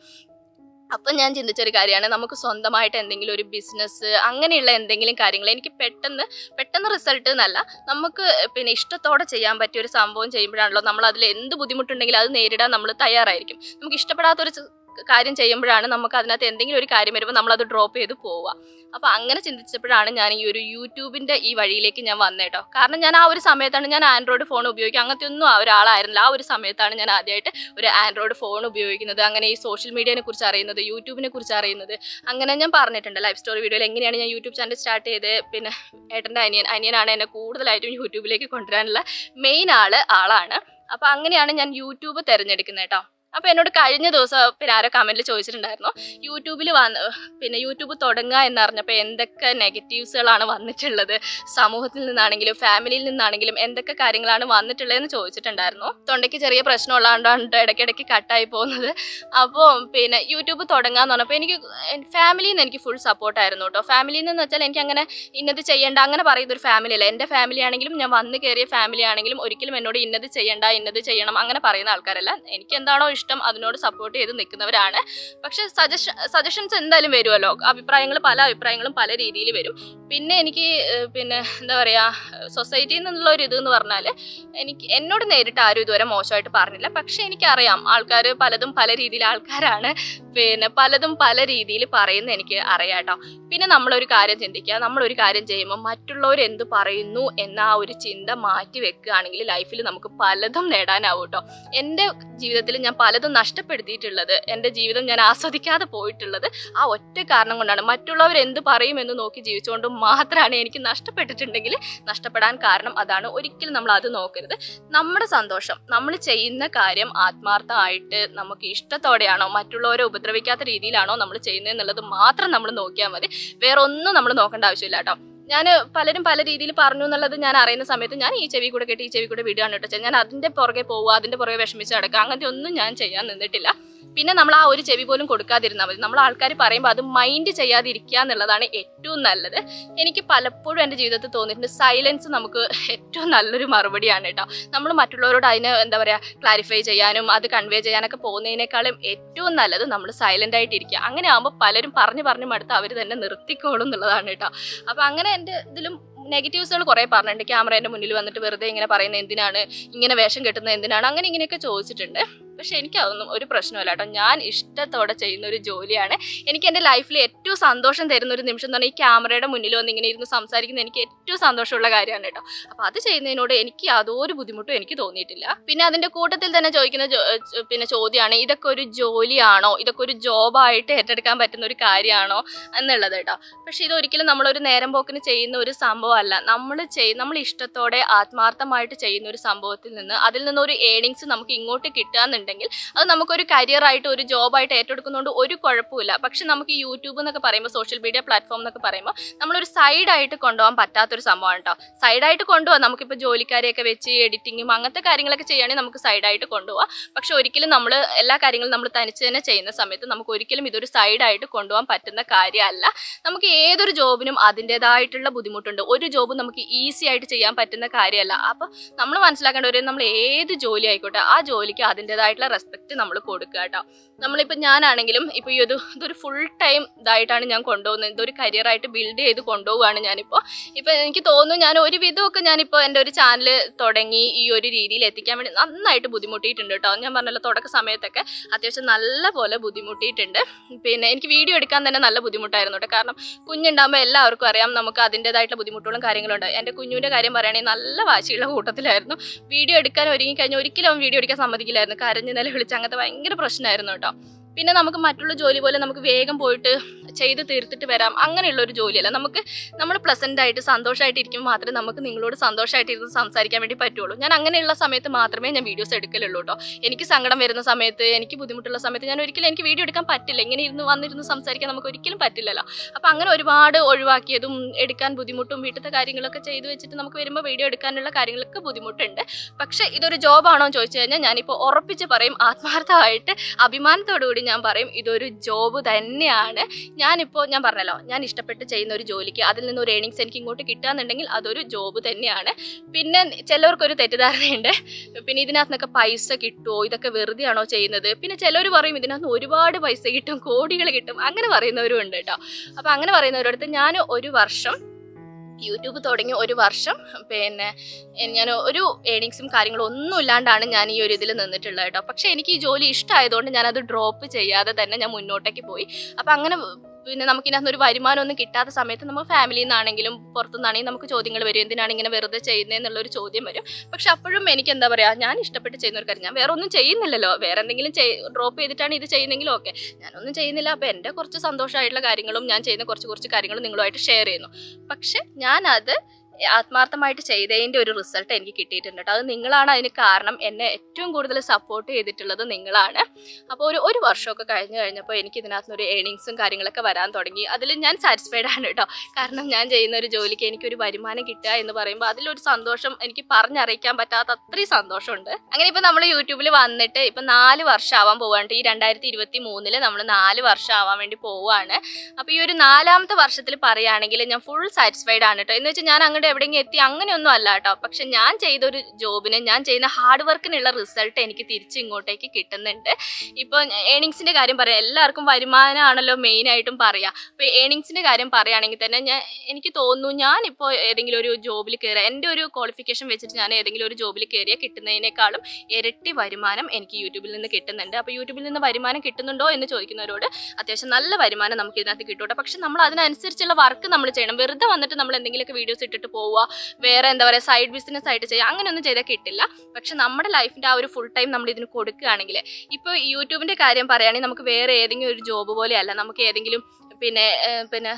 അപ്പം ഞാൻ ചിന്തിച്ചൊരു കാര്യമാണ്. നമുക്ക് സ്വന്തമായിട്ട് എന്തെങ്കിലും ഒരു ബിസിനസ് അങ്ങനെയുള്ള എന്തെങ്കിലും കാര്യങ്ങൾ എനിക്ക് പെട്ടെന്ന് പെട്ടെന്ന് റിസൾട്ട് എന്നല്ല. നമുക്ക് പിന്നെ ഇഷ്ടത്തോടെ ചെയ്യാൻ പറ്റിയ ഒരു സംഭവം ചെയ്യുമ്പോഴാണല്ലോ നമ്മൾ അതിൽ എന്ത് ബുദ്ധിമുട്ടുണ്ടെങ്കിലും അത് നേരിടാൻ നമ്മൾ തയ്യാറായിരിക്കും. നമുക്ക് ഇഷ്ടപ്പെടാത്തൊരു കാര്യം ചെയ്യുമ്പോഴാണ് നമുക്ക് അതിനകത്ത് എന്തെങ്കിലും ഒരു കാര്യം വരുമ്പോൾ നമ്മളത് ഡ്രോപ്പ് ചെയ്ത് പോവുക. അപ്പോൾ അങ്ങനെ ചിന്തിച്ചപ്പോഴാണ് ഞാൻ ഈ ഒരു യൂട്യൂബിന്റെ ഈ വഴിയിലേക്ക് ഞാൻ വന്നേട്ടോ കാരണം ഞാൻ ആ ഒരു സമയത്താണ് ഞാൻ ആൻഡ്രോയിഡ് ഫോൺ ഉപയോഗിക്കുക. അങ്ങനത്തെ ഒന്നും ആ ഒരാളായിരുന്നില്ല ആ ഒരു സമയത്താണ് ഞാൻ ആദ്യമായിട്ട് ഒരു ആൻഡ്രോയിഡ് ഫോൺ ഉപയോഗിക്കുന്നത്. അങ്ങനെ ഈ സോഷ്യൽ മീഡിയനെ കുറിച്ച് അറിയുന്നത് യൂട്യൂബിനെ കുറിച്ച് അറിയുന്നത്. അങ്ങനെ ഞാൻ പറഞ്ഞിട്ടുണ്ട് ലൈഫ് സ്റ്റോറി വീഡിയോയിൽ എങ്ങനെയാണ് ഞാൻ യൂട്യൂബ് ചാനൽ സ്റ്റാർട്ട് ചെയ്ത് പിന്നെ ഏട്ടന്റെ അനിയൻ അനിയനാണ് എന്നെ കൂടുതലായിട്ടും യൂട്യൂബിലേക്ക് കൊണ്ടുവരാനുള്ള മെയിൻ ആൾ ആളാണ്. അപ്പോൾ അങ്ങനെയാണ് ഞാൻ യൂട്യൂബ് തിരഞ്ഞെടുക്കുന്നത് കേട്ടോ അപ്പോൾ എന്നോട് കഴിഞ്ഞ ദിവസം പിന്നെ ആരോ കമന്റിൽ ചോദിച്ചിട്ടുണ്ടായിരുന്നു. യൂട്യൂബിൽ വന്ന് പിന്നെ യൂട്യൂബ് തുടങ്ങുക എന്നറിഞ്ഞപ്പോൾ എന്തൊക്കെ നെഗറ്റീവ്സുകളാണ് വന്നിട്ടുള്ളത്? സമൂഹത്തിൽ നിന്നാണെങ്കിലും ഫാമിലിയിൽ നിന്നാണെങ്കിലും എന്തൊക്കെ കാര്യങ്ങളാണ് വന്നിട്ടുള്ളതെന്ന് ചോദിച്ചിട്ടുണ്ടായിരുന്നു. തൊണ്ടയ്ക്ക് ചെറിയ പ്രശ്നമുള്ളതുകൊണ്ടാണ് ഇടയ്ക്കിടയ്ക്ക് കട്ടായി പോകുന്നത്. അപ്പോൾ പിന്നെ യൂട്യൂബ് തുടങ്ങാന്ന് പറഞ്ഞപ്പോൾ എനിക്ക് ഫാമിലിയിൽ നിന്ന് എനിക്ക് ഫുൾ സപ്പോർട്ടായിരുന്നു കേട്ടോ. ഫാമിലിയിൽ നിന്ന് വെച്ചാൽ എനിക്ക് അങ്ങനെ ഇന്നത് ചെയ്യേണ്ട അങ്ങനെ പറയുന്നൊരു ഫാമിലി അല്ല. എന്റെ ഫാമിലി ആണെങ്കിലും ഞാൻ വന്ന് കയറിയ ഫാമിലി ആണെങ്കിലും ഒരിക്കലും എന്നോട് ഇന്നത് ചെയ്യേണ്ട ഇന്നത് ചെയ്യണം അങ്ങനെ പറയുന്ന ആൾക്കാരല്ല. എനിക്ക് എന്താണോ ഇഷ്ടം അതിനോട് സപ്പോർട്ട് ചെയ്ത് നിൽക്കുന്നവരാണ്. പക്ഷെ സജഷൻ സജഷൻസ് എന്തായാലും വരുമല്ലോ അഭിപ്രായങ്ങൾ പല അഭിപ്രായങ്ങളും പല രീതിയിൽ വരും. പിന്നെ എനിക്ക് പിന്നെ എന്താ പറയുക സൊസൈറ്റിയിൽ നിന്നുള്ള ഒരു ഇത് എന്ന് പറഞ്ഞാൽ എനിക്ക് എന്നോട് നേരിട്ട് ആരും ഇതുവരെ മോശമായിട്ട് പറഞ്ഞില്ല. പക്ഷെ എനിക്കറിയാം ആൾക്കാർ പലതും പല രീതിയിൽ ആൾക്കാരാണ്. പിന്നെ പലതും പല രീതിയിൽ പറയുന്ന എനിക്ക് അറിയാം കേട്ടോ. പിന്നെ നമ്മളൊരു കാര്യം ചിന്തിക്കുക. നമ്മളൊരു കാര്യം ചെയ്യുമ്പോൾ മറ്റുള്ളവർ എന്ത് പറയുന്നു എന്ന ആ ഒരു ചിന്ത മാറ്റി വെക്കുകയാണെങ്കിൽ ലൈഫിൽ നമുക്ക് പലതും നേടാനാവും കേട്ടോ. എന്റെ ജീവിതത്തിൽ ഞാൻ പലതും നഷ്ടപ്പെടുത്തിയിട്ടുള്ളത്. എന്റെ ജീവിതം ഞാൻ ആസ്വദിക്കാതെ പോയിട്ടുള്ളത് ആ ഒറ്റ കാരണം കൊണ്ടാണ്. മറ്റുള്ളവർ എന്ത് പറയുമെന്ന് നോക്കി ജീവിച്ചുകൊണ്ട് മാത്രമാണ് എനിക്ക് നഷ്ടപ്പെട്ടിട്ടുണ്ടെങ്കിൽ നഷ്ടപ്പെടാൻ കാരണം അതാണ്. ഒരിക്കലും നമ്മൾ അത് നോക്കരുത്. നമ്മുടെ സന്തോഷം നമ്മൾ ചെയ്യുന്ന കാര്യം ആത്മാർത്ഥമായിട്ട് നമുക്ക് ഇഷ്ടത്തോടെയാണോ മറ്റുള്ളവരെ ഉപദ്രവിക്കാത്ത രീതിയിലാണോ നമ്മൾ ചെയ്യുന്നത് എന്നുള്ളത് മാത്രം നമ്മൾ നോക്കിയാൽ മതി. വേറൊന്നും നമ്മൾ നോക്കേണ്ട ആവശ്യമില്ല കേട്ടോ. ഞാൻ പലരും പല രീതിയിൽ പറഞ്ഞു എന്നുള്ളത് ഞാൻ അറിയുന്ന സമയത്ത് ഞാൻ ഈ ചെവി കൂടെ കേട്ട് ഈ ചെവി കൂടെ വിടുകയാണ് കേട്ടോ ഞാൻ അതിന്റെ പുറകെ പോവുക അതിന്റെ പുറകെ വിഷമിച്ച് നടക്കുക അങ്ങനത്തെ ഒന്നും ഞാൻ ചെയ്യാൻ നിന്നിട്ടില്ല. പിന്നെ നമ്മൾ ആ ഒരു ചെവി പോലും കൊടുക്കാതിരുന്നാൽ മതി. നമ്മൾ ആൾക്കാർ പറയുമ്പോൾ അത് മൈൻഡ് ചെയ്യാതിരിക്കുക എന്നുള്ളതാണ് ഏറ്റവും നല്ലത്. എനിക്ക് പലപ്പോഴും എന്റെ ജീവിതത്തിൽ തോന്നിയിട്ടുണ്ട് സൈലൻസ് നമുക്ക് ഏറ്റവും നല്ലൊരു മറുപടിയാണ് കേട്ടോ. നമ്മൾ മറ്റുള്ളവരോട് അതിനെ എന്താ പറയുക ക്ലാരിഫൈ ചെയ്യാനും അത് കൺവേ ചെയ്യാനൊക്കെ പോകുന്നതിനേക്കാളും ഏറ്റവും നല്ലത് നമ്മൾ സൈലന്റ് ആയിട്ടിരിക്കുക. അങ്ങനെ ആകുമ്പോൾ പലരും പറഞ്ഞു പറഞ്ഞു മടുത്ത് അവർ തന്നെ നിർത്തിക്കോളും എന്നുള്ളതാണ് കേട്ടോ. അപ്പോൾ അങ്ങനെ എന്റെ ഇതിലും നെഗറ്റീവ്സുകൾ കുറേ പറഞ്ഞിട്ടുണ്ട്. ക്യാമറ എന്റെ മുന്നിൽ വന്നിട്ട് വെറുതെ ഇങ്ങനെ പറയുന്നത് എന്തിനാണ്? ഇങ്ങനെ വേഷം കെട്ടുന്നത് എന്തിനാണ്? അങ്ങനെ ഇങ്ങനെയൊക്കെ ചോദിച്ചിട്ടുണ്ട്. പക്ഷെ എനിക്ക് അതൊന്നും ഒരു പ്രശ്നമല്ല കേട്ടോ. ഞാൻ ഇഷ്ടത്തോടെ ചെയ്യുന്ന ഒരു ജോലിയാണ്. എനിക്ക് എന്റെ ലൈഫിൽ ഏറ്റവും സന്തോഷം തരുന്ന ഒരു നിമിഷം എന്ന് പറഞ്ഞാൽ ഈ ക്യാമറയുടെ മുന്നിൽ വന്ന് ഇങ്ങനെ ഇരുന്ന് സംസാരിക്കുന്നത് എനിക്ക് ഏറ്റവും സന്തോഷമുള്ള കാര്യമാണ് കേട്ടോ. അപ്പോൾ അത് ചെയ്യുന്നതിനോട് എനിക്ക് അതൊരു ബുദ്ധിമുട്ടും എനിക്ക് തോന്നിയിട്ടില്ല. പിന്നെ അതിന്റെ കൂട്ടത്തിൽ തന്നെ ചോദിക്കുന്ന പിന്നെ ചോദ്യമാണ് ഇതൊക്കെ ഒരു ജോലിയാണോ? ഇതൊക്കെ ഒരു ജോബായിട്ട് ഏറ്റെടുക്കാൻ പറ്റുന്ന ഒരു കാര്യമാണോ എന്നുള്ളത് കേട്ടോ. പക്ഷേ ഇതൊരിക്കലും നമ്മളൊരു നേരം പോക്കിന് ചെയ്യുന്ന ഒരു സംഭവമല്ല. നമ്മൾ ചെയ് നമ്മൾ ഇഷ്ടത്തോടെ ആത്മാർത്ഥമായിട്ട് ചെയ്യുന്ന ഒരു സംഭവത്തിൽ നിന്ന് അതിൽ നിന്ന് ഒരു ഏണിങ്സ് നമുക്ക് ഇങ്ങോട്ട് കിട്ടുകയെന്നുണ്ടെങ്കിൽ ചെയ്യുന്നുണ്ടെങ്കിൽ അത് നമുക്കൊരു കരിയറായിട്ട് ഒരു ജോബായിട്ട് ഏറ്റെടുക്കുന്നതുകൊണ്ട് ഒരു കുഴപ്പമില്ല പക്ഷെ നമുക്ക് യൂട്യൂബ് എന്നൊക്കെ പറയുമ്പോൾ സോഷ്യൽ മീഡിയ പ്ലാറ്റ്ഫോം എന്നൊക്കെ പറയുമ്പോൾ നമ്മളൊരു സൈഡായിട്ട് കൊണ്ടുപോകാൻ പറ്റാത്തൊരു സംഭവമാണ് കേട്ടോ സൈഡായിട്ട് കൊണ്ടുപോകാം നമുക്കിപ്പോൾ ജോലിക്കാരെയൊക്കെ വെച്ച് എഡിറ്റിങ്ങും അങ്ങനത്തെ കാര്യങ്ങളൊക്കെ ചെയ്യുകയാണെങ്കിൽ നമുക്ക് സൈഡായിട്ട് കൊണ്ടുപോകാം പക്ഷെ ഒരിക്കലും നമ്മൾ എല്ലാ കാര്യങ്ങളും നമ്മൾ തനിച്ച് തന്നെ ചെയ്യുന്ന സമയത്ത് നമുക്ക് ഒരിക്കലും ഇതൊരു സൈഡായിട്ട് കൊണ്ടുപോകാൻ പറ്റുന്ന കാര്യമല്ല. നമുക്ക് ഏതൊരു ജോബിനും അതിന്റെതായിട്ടുള്ള ബുദ്ധിമുട്ടുണ്ട്. ഒരു ജോബ് നമുക്ക് ഈസി ആയിട്ട് ചെയ്യാൻ പറ്റുന്ന കാര്യമല്ല. അപ്പോൾ നമ്മൾ മനസ്സിലാക്കേണ്ട ഒരു നമ്മൾ ഏത് ജോലി ആയിക്കോട്ടെ ആ ജോലിക്ക് അതിന്റെതായിട്ടുള്ള റെസ്പെക്റ്റ് നമ്മൾ കൊടുക്കുക കേട്ടോ. നമ്മളിപ്പോൾ ഞാനാണെങ്കിലും ഇപ്പോൾ ഈ ഒരു ഇതൊരു ഫുൾ ടൈം ഇതായിട്ടാണ് ഞാൻ കൊണ്ടുപോകുന്നത്. ഇതൊരു കരിയറായിട്ട് ബിൽഡ് ചെയ്ത് കൊണ്ടുപോവുകയാണ് ഞാനിപ്പോൾ ഇപ്പോൾ എനിക്ക് തോന്നുന്നു ഞാൻ ഒരു വിധമൊക്കെ ഞാനിപ്പോൾ എന്റെ ഒരു ചാനൽ തുടങ്ങി ഈ ഒരു രീതിയിൽ എത്തിക്കാൻ വേണ്ടി നന്നായിട്ട് ബുദ്ധിമുട്ടിയിട്ടുണ്ട് കേട്ടോ. ഞാൻ പറഞ്ഞല്ലോ തുടക്ക സമയത്തൊക്കെ അത്യാവശ്യം നല്ല പോലെ ബുദ്ധിമുട്ടിയിട്ടുണ്ട്. പിന്നെ എനിക്ക് വീഡിയോ എടുക്കാൻ തന്നെ നല്ല ബുദ്ധിമുട്ടായിരുന്നു കേട്ടോ. കാരണം കുഞ്ഞുണ്ടാകുമ്പോൾ എല്ലാവർക്കും അറിയാം നമുക്ക് അതിന്റെതായിട്ടുള്ള ബുദ്ധിമുട്ടുകളും കാര്യങ്ങളും ഉണ്ട് എന്റെ കുഞ്ഞുവിന്റെ കാര്യം പറയുകയാണെങ്കിൽ നല്ല വാശിയുള്ള കൂട്ടത്തിലായിരുന്നു. വീഡിയോ എടുക്കാൻ ഒരുങ്ങി കഴിഞ്ഞാൽ ഒരിക്കലും വീഡിയോ എടുക്കാൻ സമ്മതിക്കില്ലായിരുന്നു. കരഞ്ഞ് നില വിളിച്ച് അങ്ങനത്തെ ഭയങ്കര പ്രശ്നമായിരുന്നു കേട്ടോ. പിന്നെ നമുക്ക് മറ്റുള്ള ജോലി പോലെ നമുക്ക് വേഗം പോയിട്ട് ചെയ്ത് തീർത്തിട്ട് വരാം. അങ്ങനെയുള്ള ഒരു ജോലിയല്ല. നമുക്ക് നമ്മൾ പ്ലസന്റ് ആയിട്ട് സന്തോഷമായിട്ട് ഇരിക്കുമ്പോൾ മാത്രമേ നമുക്ക് നിങ്ങളോട് സന്തോഷമായിട്ട് ഇരുന്ന് സംസാരിക്കാൻ വേണ്ടി പറ്റുള്ളൂ. ഞാൻ അങ്ങനെയുള്ള സമയത്ത് മാത്രമേ ഞാൻ വീഡിയോസ് എടുക്കലുള്ളൂ കേട്ടോ. എനിക്ക് സങ്കടം വരുന്ന സമയത്ത് എനിക്ക് ബുദ്ധിമുട്ടുള്ള സമയത്ത് ഞാൻ ഒരിക്കലും എനിക്ക് വീഡിയോ എടുക്കാൻ പറ്റില്ല. ഇങ്ങനെ ഇരുന്ന് വന്നിരുന്ന് സംസാരിക്കാൻ നമുക്ക് ഒരിക്കലും പറ്റില്ലല്ലോ. അപ്പം അങ്ങനെ ഒരുപാട് ഒഴിവാക്കിയതും എടുക്കാൻ ബുദ്ധിമുട്ടും വീട്ടിലത്തെ കാര്യങ്ങളൊക്കെ ചെയ്തു വെച്ചിട്ട് നമുക്ക് വരുമ്പോൾ വീഡിയോ എടുക്കാനുള്ള കാര്യങ്ങളൊക്കെ ബുദ്ധിമുട്ടുണ്ട്. പക്ഷേ ഇതൊരു ജോബാണോ എന്ന് ചോദിച്ചു കഴിഞ്ഞാൽ ഞാനിപ്പോൾ ഉറപ്പിച്ച് പറയും ആത്മാർത്ഥമായിട്ട് അഭിമാനത്തോടു കൂടി ഞാൻ പറയും ഇതൊരു ജോബ് തന്നെയാണ്. ഞാനിപ്പോൾ ഞാൻ പറഞ്ഞല്ലോ ഞാൻ ഇഷ്ടപ്പെട്ട് ചെയ്യുന്ന ഒരു ജോലിക്ക് അതിൽ നിന്ന് ഒരു ഏണിങ്സ് എനിക്ക് ഇങ്ങോട്ട് കിട്ടുകയെന്നുണ്ടെങ്കിൽ അതൊരു ജോബ് തന്നെയാണ്. പിന്നെ ചിലവർക്കൊരു തെറ്റിദ്ധാരണയുണ്ട്. പിന്നെ ഇതിനകത്ത് പൈസ കിട്ടുമോ ഇതൊക്കെ വെറുതെ ആണോ ചെയ്യുന്നത്? പിന്നെ ചിലർ പറയും ഇതിനകത്ത് ഒരുപാട് പൈസ കിട്ടും കോടികൾ കിട്ടും. അങ്ങനെ പറയുന്നവരും ഉണ്ട് കേട്ടോ. അപ്പോൾ അങ്ങനെ പറയുന്നവരടുത്ത് ഞാൻ ഒരു വർഷം യൂട്യൂബ് തുടങ്ങി ഒരു വർഷം പിന്നെ ഞാൻ ഒരു ഏണിങ്സും കാര്യങ്ങളും ഒന്നും ഇല്ലാണ്ടാണ് ഞാൻ ഈ ഒരു ഇതിൽ നിന്നിട്ടുള്ളത് കേട്ടോ. പക്ഷേ എനിക്ക് ഈ ജോലി ഇഷ്ടമായതുകൊണ്ട് ഞാനത് ഡ്രോപ്പ് ചെയ്യാതെ തന്നെ ഞാൻ മുന്നോട്ടേക്ക് പോയി. അപ്പം അങ്ങനെ പിന്നെ നമുക്ക് ഇതിനകത്ത് ഒരു വരുമാനമൊന്നും കിട്ടാത്ത സമയത്ത് നമ്മൾ ഫാമിലിയിൽ നിന്നാണെങ്കിലും പുറത്തുനിന്നാണെങ്കിലും നമുക്ക് ചോദ്യങ്ങൾ വരും. എന്തിനാണ് ഇങ്ങനെ വെറുതെ ചെയ്യുന്നതെന്നുള്ളൊരു ചോദ്യം വരും. പക്ഷെ അപ്പോഴും എനിക്ക് എന്താ പറയുക ഞാൻ ഇഷ്ടപ്പെട്ട് ചെയ്യുന്ന ഒരു കാര്യം ഞാൻ വേറെ ഒന്നും ചെയ്യുന്നില്ലല്ലോ. വേറെ എന്തെങ്കിലും ഡ്രോപ്പ് ചെയ്തിട്ടാണ് ഇത് ചെയ്യുന്നെങ്കിലും ഓക്കെ ഞാനൊന്നും ചെയ്യുന്നില്ല. അപ്പോൾ എന്റെ കുറച്ച് സന്തോഷമായിട്ടുള്ള കാര്യങ്ങളും ഞാൻ ചെയ്യുന്ന കുറച്ച് കുറച്ച് കാര്യങ്ങളും നിങ്ങളുമായിട്ട് ഷെയർ ചെയ്യുന്നു. പക്ഷെ ഞാനത് ആത്മാർത്ഥമായിട്ട് ചെയ്തതിന്റെ ഒരു റിസൾട്ട് എനിക്ക് കിട്ടിയിട്ടുണ്ട് കേട്ടോ. അത് നിങ്ങളാണ് അതിന് കാരണം. എന്നെ ഏറ്റവും കൂടുതൽ സപ്പോർട്ട് ചെയ്തിട്ടുള്ളത് നിങ്ങളാണ്. അപ്പോൾ ഒരു ഒരു വർഷമൊക്കെ കഴിഞ്ഞ് കഴിഞ്ഞപ്പോൾ എനിക്ക് ഇതിനകത്ത് ഒരു ഏണിങ്സും കാര്യങ്ങളൊക്കെ വരാൻ തുടങ്ങി. അതിൽ ഞാൻ സാറ്റിസ്ഫൈഡ് ആണ് കേട്ടോ. കാരണം ഞാൻ ചെയ്യുന്ന ഒരു ജോലിക്ക് എനിക്കൊരു വരുമാനം കിട്ടുക എന്ന് പറയുമ്പോൾ അതിലൊരു സന്തോഷം എനിക്ക് പറഞ്ഞറിയിക്കാൻ പറ്റാത്ത അത്രയും സന്തോഷമുണ്ട്. അങ്ങനെ ഇപ്പം നമ്മൾ യൂട്യൂബിൽ വന്നിട്ട് ഇപ്പം നാല് വർഷം ആവാൻ പോവാണ്ട് ഈ രണ്ടായിരത്തി ഇരുപത്തി മൂന്നിൽ നമ്മൾ നാല് വർഷം ആവാൻ വേണ്ടി പോവുകയാണ് അപ്പോൾ ഈ ഒരു നാലാമത്തെ വർഷത്തിൽ പറയുകയാണെങ്കിൽ ഞാൻ ഫുൾ സാറ്റിസ്ഫൈഡ് ആണ് കേട്ടോ. എന്ന് വെച്ചാൽ ഞാൻ അങ്ങോട്ട് എവിടെയെങ്കിലും എത്തി അങ്ങനെയൊന്നും അല്ല കേട്ടോ. പക്ഷെ ഞാൻ ചെയ്തൊരു ജോബിന് ഞാൻ ചെയ്യുന്ന ഹാർഡ് വർക്കിനുള്ള റിസൾട്ട് എനിക്ക് തിരിച്ച് ഇങ്ങോട്ടേക്ക് കിട്ടുന്നുണ്ട്. ഇപ്പോൾ ഏണിങ്സിന്റെ കാര്യം പറയാം. എല്ലാവർക്കും വരുമാനമാണല്ലോ മെയിനായിട്ടും പറയാം. അപ്പോൾ ഏണിങ്സിന്റെ കാര്യം പറയുകയാണെങ്കിൽ തന്നെ ഞാൻ എനിക്ക് തോന്നുന്നു ഞാനിപ്പോൾ ഏതെങ്കിലും ഒരു ജോബിൽ കയറുക എന്റെ ഒരു ക്വാളിഫിക്കേഷൻ വെച്ചിട്ട് ഞാൻ ഏതെങ്കിലും ഒരു ജോബിൽ കയറിയാൽ കിട്ടുന്നതിനേക്കാളും ഇരട്ടി വരുമാനം എനിക്ക് യൂട്യൂബിൽ നിന്ന് കിട്ടുന്നുണ്ട്. അപ്പോൾ യൂട്യൂബിൽ നിന്ന് വരുമാനം കിട്ടുന്നുണ്ടോ എന്ന് ചോദിക്കുന്നവരോട് അത്യാവശ്യം നല്ല വരുമാനം നമുക്ക് ഇതിനകത്ത് കിട്ടൂട്ടെ. പക്ഷെ നമ്മൾ അതിനനുസരിച്ചുള്ള വർക്ക് നമ്മൾ ചെയ്യണം. വെറുതെ വന്നിട്ട് നമ്മൾ എന്തെങ്കിലുമൊക്കെ വീഡിയോസ് ഇട്ടിട്ട് പോവുക വേറെ എന്താ പറയുക സൈഡ് ബിസിനസ് ആയിട്ട് ചെയ്യുക അങ്ങനെയൊന്നും ചെയ്താൽ കിട്ടില്ല. പക്ഷെ നമ്മുടെ ലൈഫിന്റെ ആ ഒരു ഫുൾ ടൈം നമ്മൾ ഇതിന് കൊടുക്കുകയാണെങ്കിൽ ഇപ്പോൾ യൂട്യൂബിന്റെ കാര്യം പറയുകയാണെങ്കിൽ നമുക്ക് വേറെ ഏതെങ്കിലും ഒരു ജോബ് പോലെയല്ല നമുക്ക് ഏതെങ്കിലും പിന്നെ പിന്നെ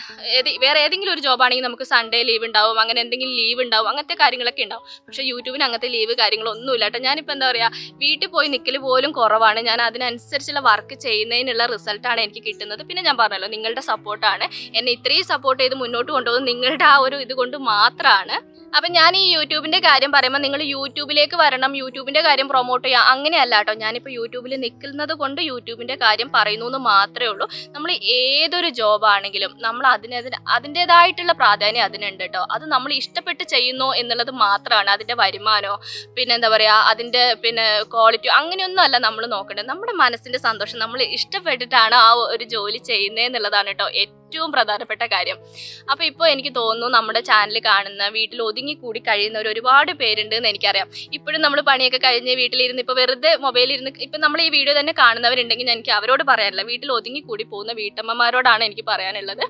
വേറെ ഏതെങ്കിലും ഒരു ജോബാണെങ്കിൽ നമുക്ക് സൺഡേ ലീവ് ഉണ്ടാവും അങ്ങനെ എന്തെങ്കിലും ലീവ് ഉണ്ടാവും അങ്ങനത്തെ കാര്യങ്ങളൊക്കെ ഉണ്ടാവും. പക്ഷേ യൂട്യൂബിന് അങ്ങനത്തെ ലീവ് കാര്യങ്ങളൊന്നുമില്ല കേട്ടോ. ഞാനിപ്പോൾ എന്താ പറയുക വീട്ടിൽ പോയി നിൽക്കൽ പോലും കുറവാണ്. ഞാൻ അതിനനുസരിച്ചുള്ള വർക്ക് ചെയ്യുന്നതിനുള്ള റിസൾട്ടാണ് എനിക്ക് കിട്ടുന്നത്. പിന്നെ ഞാൻ പറഞ്ഞല്ലോ നിങ്ങളുടെ സപ്പോർട്ടാണ് എന്നെ ഇത്രയും സപ്പോർട്ട് ചെയ്ത് മുന്നോട്ട് കൊണ്ടുപോകുന്നത് നിങ്ങളുടെ ആ ഒരു ഇത് കൊണ്ട് മാത്രമാണ്. അപ്പം ഞാൻ ഈ യൂട്യൂബിന്റെ കാര്യം പറയുമ്പോൾ നിങ്ങൾ യൂട്യൂബിലേക്ക് വരണം യൂട്യൂബിന്റെ കാര്യം പ്രൊമോട്ട് ചെയ്യാം. അങ്ങനെയല്ല കേട്ടോ. ഞാനിപ്പോൾ യൂട്യൂബിൽ നിൽക്കുന്നത് കൊണ്ട് യൂട്യൂബിന്റെ കാര്യം പറയുന്നു എന്ന് മാത്രമേ ഉള്ളൂ. നമ്മൾ ഏതൊരു ജോബാണെങ്കിലും നമ്മൾ അതിന് അതിന്റെതായിട്ടുള്ള പ്രാധാന്യം അതിനുണ്ട് കേട്ടോ. അത് നമ്മൾ ഇഷ്ടപ്പെട്ട് ചെയ്യുന്നു എന്നുള്ളത് മാത്രമാണ് അതിന്റെ വരുമാനമോ പിന്നെ എന്താ പറയുക അതിന്റെ പിന്നെ ക്വാളിറ്റി അങ്ങനെയൊന്നും അല്ല നമ്മൾ നോക്കേണ്ടത്. നമ്മുടെ മനസ്സിന്റെ സന്തോഷം നമ്മൾ ഇഷ്ടപ്പെട്ടിട്ടാണ് ആ ഒരു ജോലി ചെയ്യുന്നത് എന്നുള്ളതാണ് കേട്ടോ ഏറ്റവും പ്രധാനപ്പെട്ട കാര്യം. അപ്പോൾ ഇപ്പോൾ എനിക്ക് തോന്നുന്നു നമ്മുടെ ചാനൽ കാണുന്ന വീട്ടിൽ ഒതുങ്ങി കൂടി കഴിയുന്നവർ ഒരുപാട് പേരുണ്ട് എന്ന് എനിക്കറിയാം. ഇപ്പോഴും നമ്മൾ പണിയൊക്കെ കഴിഞ്ഞ് വീട്ടിലിരുന്ന് ഇപ്പോൾ വെറുതെ മൊബൈലിരുന്ന് ഇപ്പം നമ്മൾ ഈ വീഡിയോ തന്നെ കാണുന്നവരുണ്ടെങ്കിൽ എനിക്ക് അവരോട് പറയാനില്ല. വീട്ടിൽ ഒതുങ്ങിക്കൂടി പോകുന്ന വീട്ടമ്മമാരോടാണ് എനിക്ക് പറയാനുള്ളത്.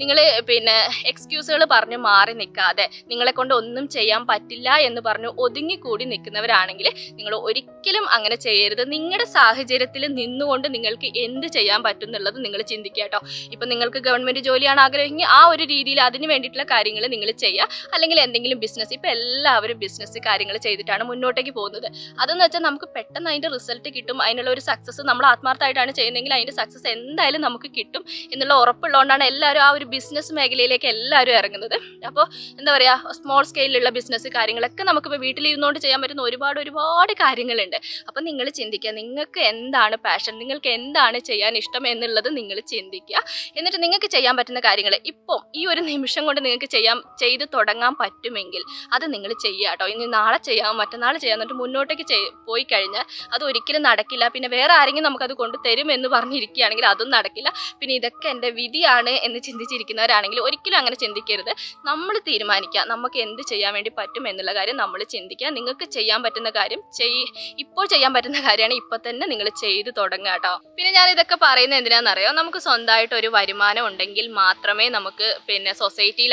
നിങ്ങൾ പിന്നെ എക്സ്ക്യൂസുകൾ പറഞ്ഞ് മാറി നിൽക്കാതെ നിങ്ങളെ കൊണ്ട് ഒന്നും ചെയ്യാൻ പറ്റില്ല എന്ന് പറഞ്ഞ് ഒതുങ്ങിക്കൂടി നിൽക്കുന്നവരാണെങ്കിൽ നിങ്ങൾ ഒരിക്കലും അങ്ങനെ ചെയ്യരുത്. നിങ്ങളുടെ സാഹചര്യത്തിൽ നിന്നുകൊണ്ട് നിങ്ങൾക്ക് എന്ത് ചെയ്യാൻ പറ്റും എന്നുള്ളത് നിങ്ങൾ ചിന്തിക്കുക കേട്ടോ. ഇപ്പം നിങ്ങൾക്ക് ഗവൺമെന്റ് ഗവൺമെന്റ് ജോലിയാണ് ആഗ്രഹിക്കുന്നത് ആ ഒരു രീതിയിൽ അതിന് വേണ്ടിയിട്ടുള്ള കാര്യങ്ങൾ നിങ്ങൾ ചെയ്യുക. അല്ലെങ്കിൽ എന്തെങ്കിലും ബിസിനസ് ഇപ്പോൾ എല്ലാവരും ബിസിനസ് കാര്യങ്ങൾ ചെയ്തിട്ടാണ് മുന്നോട്ടേക്ക് പോകുന്നത്. അതെന്ന് വെച്ചാൽ നമുക്ക് പെട്ടെന്ന് അതിന്റെ റിസൾട്ട് കിട്ടും. അതിനുള്ള ഒരു സക്സസ് നമ്മൾ ആത്മാർത്ഥമായിട്ടാണ് ചെയ്യുന്നതെങ്കിൽ അതിന്റെ സക്സസ് എന്തായാലും നമുക്ക് കിട്ടും എന്നുള്ള ഉറപ്പുള്ളതുകൊണ്ടാണ് എല്ലാവരും ആ ഒരു ബിസിനസ് മേഖലയിലേക്ക് എല്ലാവരും ഇറങ്ങുന്നത്. അപ്പോൾ എന്താ പറയുക സ്മോൾ സ്കെയിലുള്ള ബിസിനസ് കാര്യങ്ങളൊക്കെ നമുക്കിപ്പോൾ വീട്ടിലിരുന്നുകൊണ്ട് ചെയ്യാൻ പറ്റുന്ന ഒരുപാട് ഒരുപാട് കാര്യങ്ങളുണ്ട്. അപ്പം നിങ്ങൾ ചിന്തിക്കുക നിങ്ങൾക്ക് എന്താണ് പാഷൻ നിങ്ങൾക്ക് എന്താണ് ചെയ്യാൻ ഇഷ്ടം എന്നുള്ളത് നിങ്ങൾ ചിന്തിക്കുക. എന്നിട്ട് നിങ്ങൾക്ക് ചെയ്യാൻ പറ്റുന്ന കാര്യങ്ങൾ. ഇപ്പം ഈ ഒരു നിമിഷം കൊണ്ട് നിങ്ങൾക്ക് ചെയ്യാൻ ചെയ്ത് തുടങ്ങാൻ പറ്റുമെങ്കിൽ അത് നിങ്ങൾ ചെയ്യുക കേട്ടോ. ഇനി നാളെ ചെയ്യാം മറ്റന്നാൾ ചെയ്യാം എന്നിട്ട് മുന്നോട്ടേക്ക് പോയി കഴിഞ്ഞാൽ അത് ഒരിക്കലും നടക്കില്ല. പിന്നെ വേറെ ആരെങ്കിലും നമുക്കത് കൊണ്ട് തരും എന്ന് പറഞ്ഞിരിക്കുകയാണെങ്കിൽ അതും നടക്കില്ല. പിന്നെ ഇതൊക്കെ എന്റെ വിധിയാണ് എന്ന് ചിന്തിച്ചിരിക്കുന്നവരാണെങ്കിൽ ഒരിക്കലും അങ്ങനെ ചിന്തിക്കരുത്. നമ്മൾ തീരുമാനിക്കുക നമുക്ക് എന്ത് ചെയ്യാൻ വേണ്ടി പറ്റും എന്നുള്ള കാര്യം നമ്മൾ ചിന്തിക്കുക. നിങ്ങൾക്ക് ചെയ്യാൻ പറ്റുന്ന കാര്യം ചെയ് ഇപ്പോൾ ചെയ്യാൻ പറ്റുന്ന കാര്യമാണ് ഇപ്പോൾ തന്നെ നിങ്ങൾ ചെയ്ത് തുടങ്ങുക കേട്ടോ. പിന്നെ ഞാൻ ഇതൊക്കെ പറയുന്നത് എന്തിനാണെന്നറിയോ? നമുക്ക് സ്വന്തമായിട്ട് ഒരു വരുമാനം മാത്രമേ നമുക്ക് പിന്നെ സൊസൈറ്റിയിൽ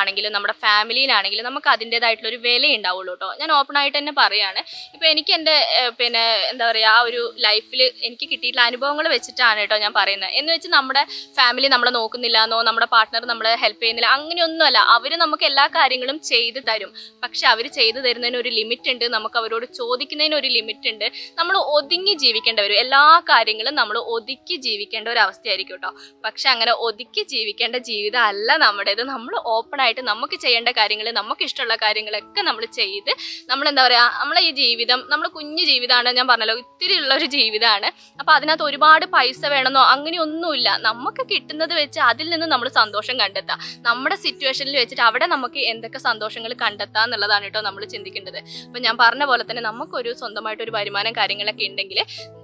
ആണെങ്കിലും നമ്മുടെ ഫാമിലിയിലാണെങ്കിലും നമുക്ക് അതിന്റെതായിട്ടുള്ള ഒരു വില ഉണ്ടാവുള്ളൂ കേട്ടോ. ഞാൻ ഓപ്പൺ ആയിട്ട് തന്നെ പറയാണ്. ഇപ്പോൾ എനിക്ക് എന്റെ പിന്നെ എന്താ പറയുക ആ ഒരു ലൈഫിൽ എനിക്ക് കിട്ടിയിട്ടുള്ള അനുഭവങ്ങൾ വെച്ചിട്ടാണ് കേട്ടോ ഞാൻ പറയുന്നത്. എന്ന് വെച്ച് നമ്മുടെ ഫാമിലി നമ്മളെ നോക്കുന്നില്ല എന്നോ നമ്മുടെ പാർട്ട്ണർ നമ്മളെ ഹെൽപ്പ് ചെയ്യുന്നില്ല അങ്ങനെയൊന്നുമല്ല. അവർ നമുക്ക് എല്ലാ കാര്യങ്ങളും ചെയ്തു തരും. പക്ഷെ അവർ ചെയ്തു തരുന്നതിന് ഒരു ലിമിറ്റ് ഉണ്ട് നമുക്ക് അവരോട് ചോദിക്കുന്നതിന് ഒരു ലിമിറ്റ് ഉണ്ട് നമ്മൾ ഒതുങ്ങി ജീവിക്കേണ്ടി വരും. എല്ലാ കാര്യങ്ങളും നമ്മൾ ഒതുക്കി ജീവിക്കേണ്ട ഒരു അവസ്ഥയായിരിക്കും കേട്ടോ. പക്ഷെ അങ്ങനെ ഒതുക്കി ജീവിക്കേണ്ട ജീവിതം അല്ല നമ്മുടേത്. നമ്മൾ ഓപ്പൺ ആയിട്ട് നമുക്ക് ചെയ്യേണ്ട കാര്യങ്ങൾ നമുക്ക് ഇഷ്ടമുള്ള കാര്യങ്ങളൊക്കെ നമ്മൾ ചെയ്ത് നമ്മൾ എന്താ പറയുക നമ്മളെ ഈ ജീവിതം നമ്മൾ കുഞ്ഞു ജീവിതമാണ് ഞാൻ പറഞ്ഞല്ലോ ഇത്തിരി ഉള്ള ഒരു ജീവിതമാണ്. അപ്പോൾ അതിനകത്ത് ഒരുപാട് പൈസ വേണമെന്നോ അങ്ങനെയൊന്നുമില്ല. നമുക്ക് കിട്ടുന്നത് വെച്ച് അതിൽ നിന്ന് നമ്മൾ സന്തോഷം കണ്ടെത്താം. നമ്മുടെ സിറ്റുവേഷനിൽ വെച്ചിട്ട് അവിടെ നമുക്ക് എന്തൊക്കെ സന്തോഷങ്ങൾ കണ്ടെത്താം എന്നുള്ളതാണ് കേട്ടോ നമ്മൾ ചിന്തിക്കേണ്ടത്. അപ്പം ഞാൻ പറഞ്ഞ പോലെ തന്നെ നമുക്കൊരു സ്വന്തമായിട്ട് ഒരു വരുമാനം കാര്യങ്ങളൊക്കെ ഉണ്ടെങ്കിൽ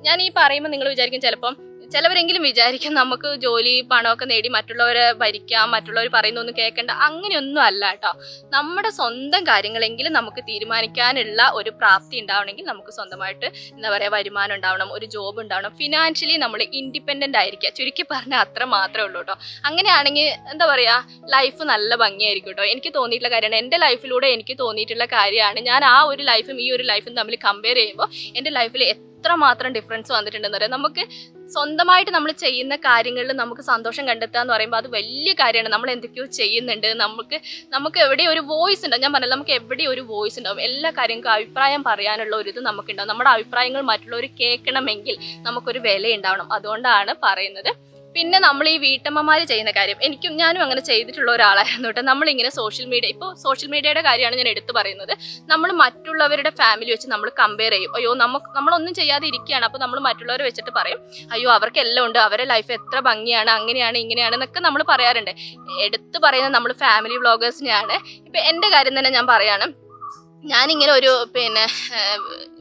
ഞാൻ ഈ പറയുമ്പോൾ നിങ്ങൾ വിചാരിക്കും ചിലപ്പം ചിലവരെങ്കിലും വിചാരിക്കും നമുക്ക് ജോലി പണമൊക്കെ നേടി മറ്റുള്ളവരെ ഭരിക്കാം മറ്റുള്ളവർ പറയുന്നൊന്നും കേൾക്കേണ്ട. അങ്ങനെയൊന്നും അല്ല കേട്ടോ. നമ്മുടെ സ്വന്തം കാര്യങ്ങളെങ്കിലും നമുക്ക് തീരുമാനിക്കാനുള്ള ഒരു പ്രാപ്തി ഉണ്ടാവണമെങ്കിൽ നമുക്ക് സ്വന്തമായിട്ട് എന്താ പറയുക വരുമാനം ഉണ്ടാവണം ഒരു ജോബ് ഉണ്ടാവണം. ഫിനാൻഷ്യലി നമ്മൾ ഇൻഡിപെൻഡന്റ് ആയിരിക്കുക. ചുരുക്കി പറഞ്ഞാൽ അത്ര മാത്രമേ ഉള്ളൂ കേട്ടോ. അങ്ങനെയാണെങ്കിൽ എന്താ പറയുക ലൈഫ് നല്ല ഭംഗിയായിരിക്കും കേട്ടോ. എനിക്ക് തോന്നിയിട്ടുള്ള കാര്യമാണ്. എന്റെ ലൈഫിലൂടെ എനിക്ക് തോന്നിയിട്ടുള്ള കാര്യമാണ്. ഞാൻ ആ ഒരു ലൈഫും ഈ ഒരു ലൈഫും തമ്മിൽ കമ്പയർ ചെയ്യുമ്പോൾ എന്റെ ലൈഫിൽ എത്രമാത്രം ഡിഫറൻസ് വന്നിട്ടുണ്ടെന്ന് പറയാം. നമുക്ക് സ്വന്തമായിട്ട് നമ്മൾ ചെയ്യുന്ന കാര്യങ്ങളിൽ നമുക്ക് സന്തോഷം കണ്ടെത്തുക എന്ന് പറയുമ്പോൾ അത് വലിയ കാര്യമാണ്. നമ്മൾ എന്തൊക്കെയോ ചെയ്യുന്നുണ്ട്. നമുക്ക് നമുക്ക് എവിടെ ഒരു വോയിസ് ഉണ്ടാവും. ഞാൻ പറഞ്ഞല്ലോ നമുക്ക് എവിടെ ഒരു വോയിസ് ഉണ്ടാവും. എല്ലാ കാര്യങ്ങൾക്കും അഭിപ്രായം പറയാനുള്ള ഒരു ഇത് നമുക്കുണ്ടാവും. നമ്മുടെ അഭിപ്രായങ്ങൾ മറ്റുള്ളവർ കേൾക്കണമെങ്കിൽ നമുക്കൊരു വില ഉണ്ടാവണം അതുകൊണ്ടാണ് പറയുന്നത്. പിന്നെ നമ്മൾ ഈ വീട്ടമ്മമാർ ചെയ്യുന്ന കാര്യം. എനിക്കും ഞാനും അങ്ങനെ ചെയ്തിട്ടുള്ള ഒരാളായിരുന്നു കേട്ടോ. നമ്മളിങ്ങനെ സോഷ്യൽ മീഡിയ ഇപ്പോൾ സോഷ്യൽ മീഡിയയുടെ കാര്യമാണ് ഞാൻ എടുത്തു പറയുന്നത്. നമ്മൾ മറ്റുള്ളവരുടെ ഫാമിലി വെച്ച് നമ്മൾ കമ്പയർ ചെയ്യും. അയ്യോ നമുക്ക് നമ്മളൊന്നും ചെയ്യാതെ ഇരിക്കുകയാണ്. അപ്പോൾ നമ്മൾ മറ്റുള്ളവരെ വെച്ചിട്ട് പറയും അയ്യോ അവർക്ക് എല്ലാം ഉണ്ട്. അവരുടെ ലൈഫ് എത്ര ഭംഗിയാണ്. അങ്ങനെയാണ് ഇങ്ങനെയാണ് എന്നൊക്കെ നമ്മൾ പറയാറുണ്ട്. എടുത്തു പറയുന്നത് നമ്മൾ ഫാമിലി വ്ളോഗേഴ്സിനെയാണ് ഇപ്പം എന്റെ കാര്യം തന്നെ ഞാൻ പറയാണ്. ഞാനിങ്ങനെ ഒരു പിന്നെ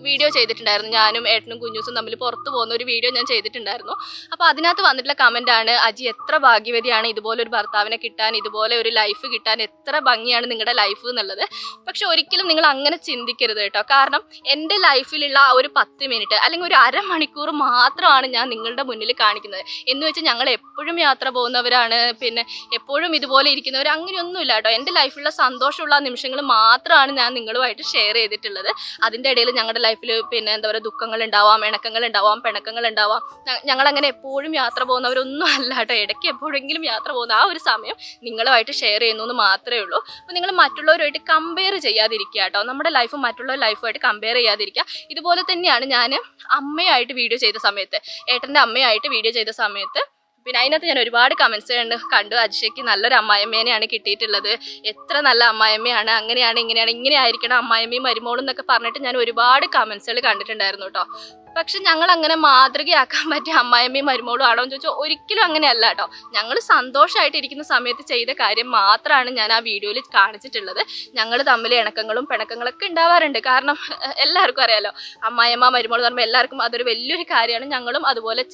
വീഡിയോ ചെയ്തിട്ടുണ്ടായിരുന്നു. ഞാനും ഏട്ടനും കുഞ്ഞൂസും തമ്മിൽ പുറത്ത് പോകുന്ന ഒരു വീഡിയോ ഞാൻ ചെയ്തിട്ടുണ്ടായിരുന്നു. അപ്പോൾ അതിനകത്ത് വന്നിട്ടുള്ള കമന്റാണ് അജി എത്ര ഭാഗ്യവതിയാണ് ഇതുപോലെ ഒരു ഭർത്താവിനെ കിട്ടാൻ ഇതുപോലെ ഒരു ലൈഫ് കിട്ടാൻ എത്ര ഭംഗിയാണ് നിങ്ങളുടെ ലൈഫ് എന്നുള്ളത്? പക്ഷെ ഒരിക്കലും നിങ്ങൾ അങ്ങനെ ചിന്തിക്കരുത് കേട്ടോ. കാരണം എന്റെ ലൈഫിലുള്ള ഒരു പത്ത് മിനിറ്റ് അല്ലെങ്കിൽ ഒരു അരമണിക്കൂർ മാത്രമാണ് ഞാൻ നിങ്ങളുടെ മുന്നിൽ കാണിക്കുന്നത്. എന്ന് വെച്ചാൽ ഞങ്ങൾ എപ്പോഴും യാത്ര പോകുന്നവരാണ് പിന്നെ എപ്പോഴും ഇതുപോലെ ഇരിക്കുന്നവർ അങ്ങനെയൊന്നുമില്ല കേട്ടോ. എന്റെ ലൈഫിലുള്ള സന്തോഷമുള്ള നിമിഷങ്ങൾ മാത്രമാണ് ഞാൻ നിങ്ങളുമായിട്ട് ഷെയർ ചെയ്തിട്ടുള്ളത്. അതിന്റെ ഇടയിൽ ഞങ്ങളുടെ ലൈഫിൽ പിന്നെ എന്താ പറയുക ദുഃഖങ്ങൾ ഉണ്ടാവാം ഇണക്കങ്ങൾ ഉണ്ടാവാം പിണക്കങ്ങൾ ഉണ്ടാവാം ഞങ്ങൾ അങ്ങനെ എപ്പോഴും യാത്ര പോകുന്നവരൊന്നും അല്ല കേട്ടോ. ഇടയ്ക്ക് എപ്പോഴെങ്കിലും യാത്ര പോകുന്ന ആ ഒരു സമയം നിങ്ങളുമായിട്ട് ഷെയർ ചെയ്യുന്നു എന്ന് മാത്രമേ ഉള്ളൂ. അപ്പോൾ നിങ്ങൾ മറ്റുള്ളവരുമായിട്ട് കമ്പയർ ചെയ്യാതിരിക്കുക കേട്ടോ. നമ്മുടെ ലൈഫ് മറ്റുള്ള ലൈഫുമായിട്ട് കമ്പയർ ചെയ്യാതിരിക്കുക. ഇതുപോലെ തന്നെയാണ് ഞാൻ അമ്മയായിട്ട് വീഡിയോ ചെയ്ത സമയത്ത് ഏട്ടന്റെ അമ്മയായിട്ട് വീഡിയോ ചെയ്ത സമയത്ത് പിന്നെ അതിനകത്ത് ഞാൻ ഒരുപാട് കമൻസ് കണ്ട് കണ്ടു. അജിഷയ്ക്ക് നല്ലൊരു അമ്മായിമ്മേനെയാണ് കിട്ടിയിട്ടുള്ളത്. എത്ര നല്ല അമ്മായിമ്മയാണ് അങ്ങനെയാണ് ഇങ്ങനെയാണ് ഇങ്ങനെ ആയിരിക്കണം അമ്മായിമ്മയും മരുമോളും എന്നൊക്കെ പറഞ്ഞിട്ട് ഞാൻ ഒരുപാട് കമൻസുകൾ കണ്ടിട്ടുണ്ടായിരുന്നു കേട്ടോ പക്ഷെ ഞങ്ങൾ അങ്ങനെ മാതൃകയാക്കാൻ പറ്റിയ അമ്മായിമ്മയും മരുമോളും ആണോ എന്ന് ചോദിച്ചാൽ ഒരിക്കലും അങ്ങനെയല്ല കേട്ടോ. ഞങ്ങൾ സന്തോഷമായിട്ടിരിക്കുന്ന സമയത്ത് ചെയ്ത കാര്യം മാത്രമാണ് ഞാൻ ആ വീഡിയോയിൽ കാണിച്ചിട്ടുള്ളത്. ഞങ്ങൾ തമ്മിൽ ഇണക്കങ്ങളും പിണക്കങ്ങളൊക്കെ ഉണ്ടാവാറുണ്ട്. കാരണം എല്ലാവർക്കും അറിയാലോ അമ്മായിയമ്മ മരുമോൾ എന്ന് പറയുമ്പോൾ എല്ലാവർക്കും അതൊരു വലിയൊരു കാര്യമാണ്. ഞങ്ങളും അതുപോലെ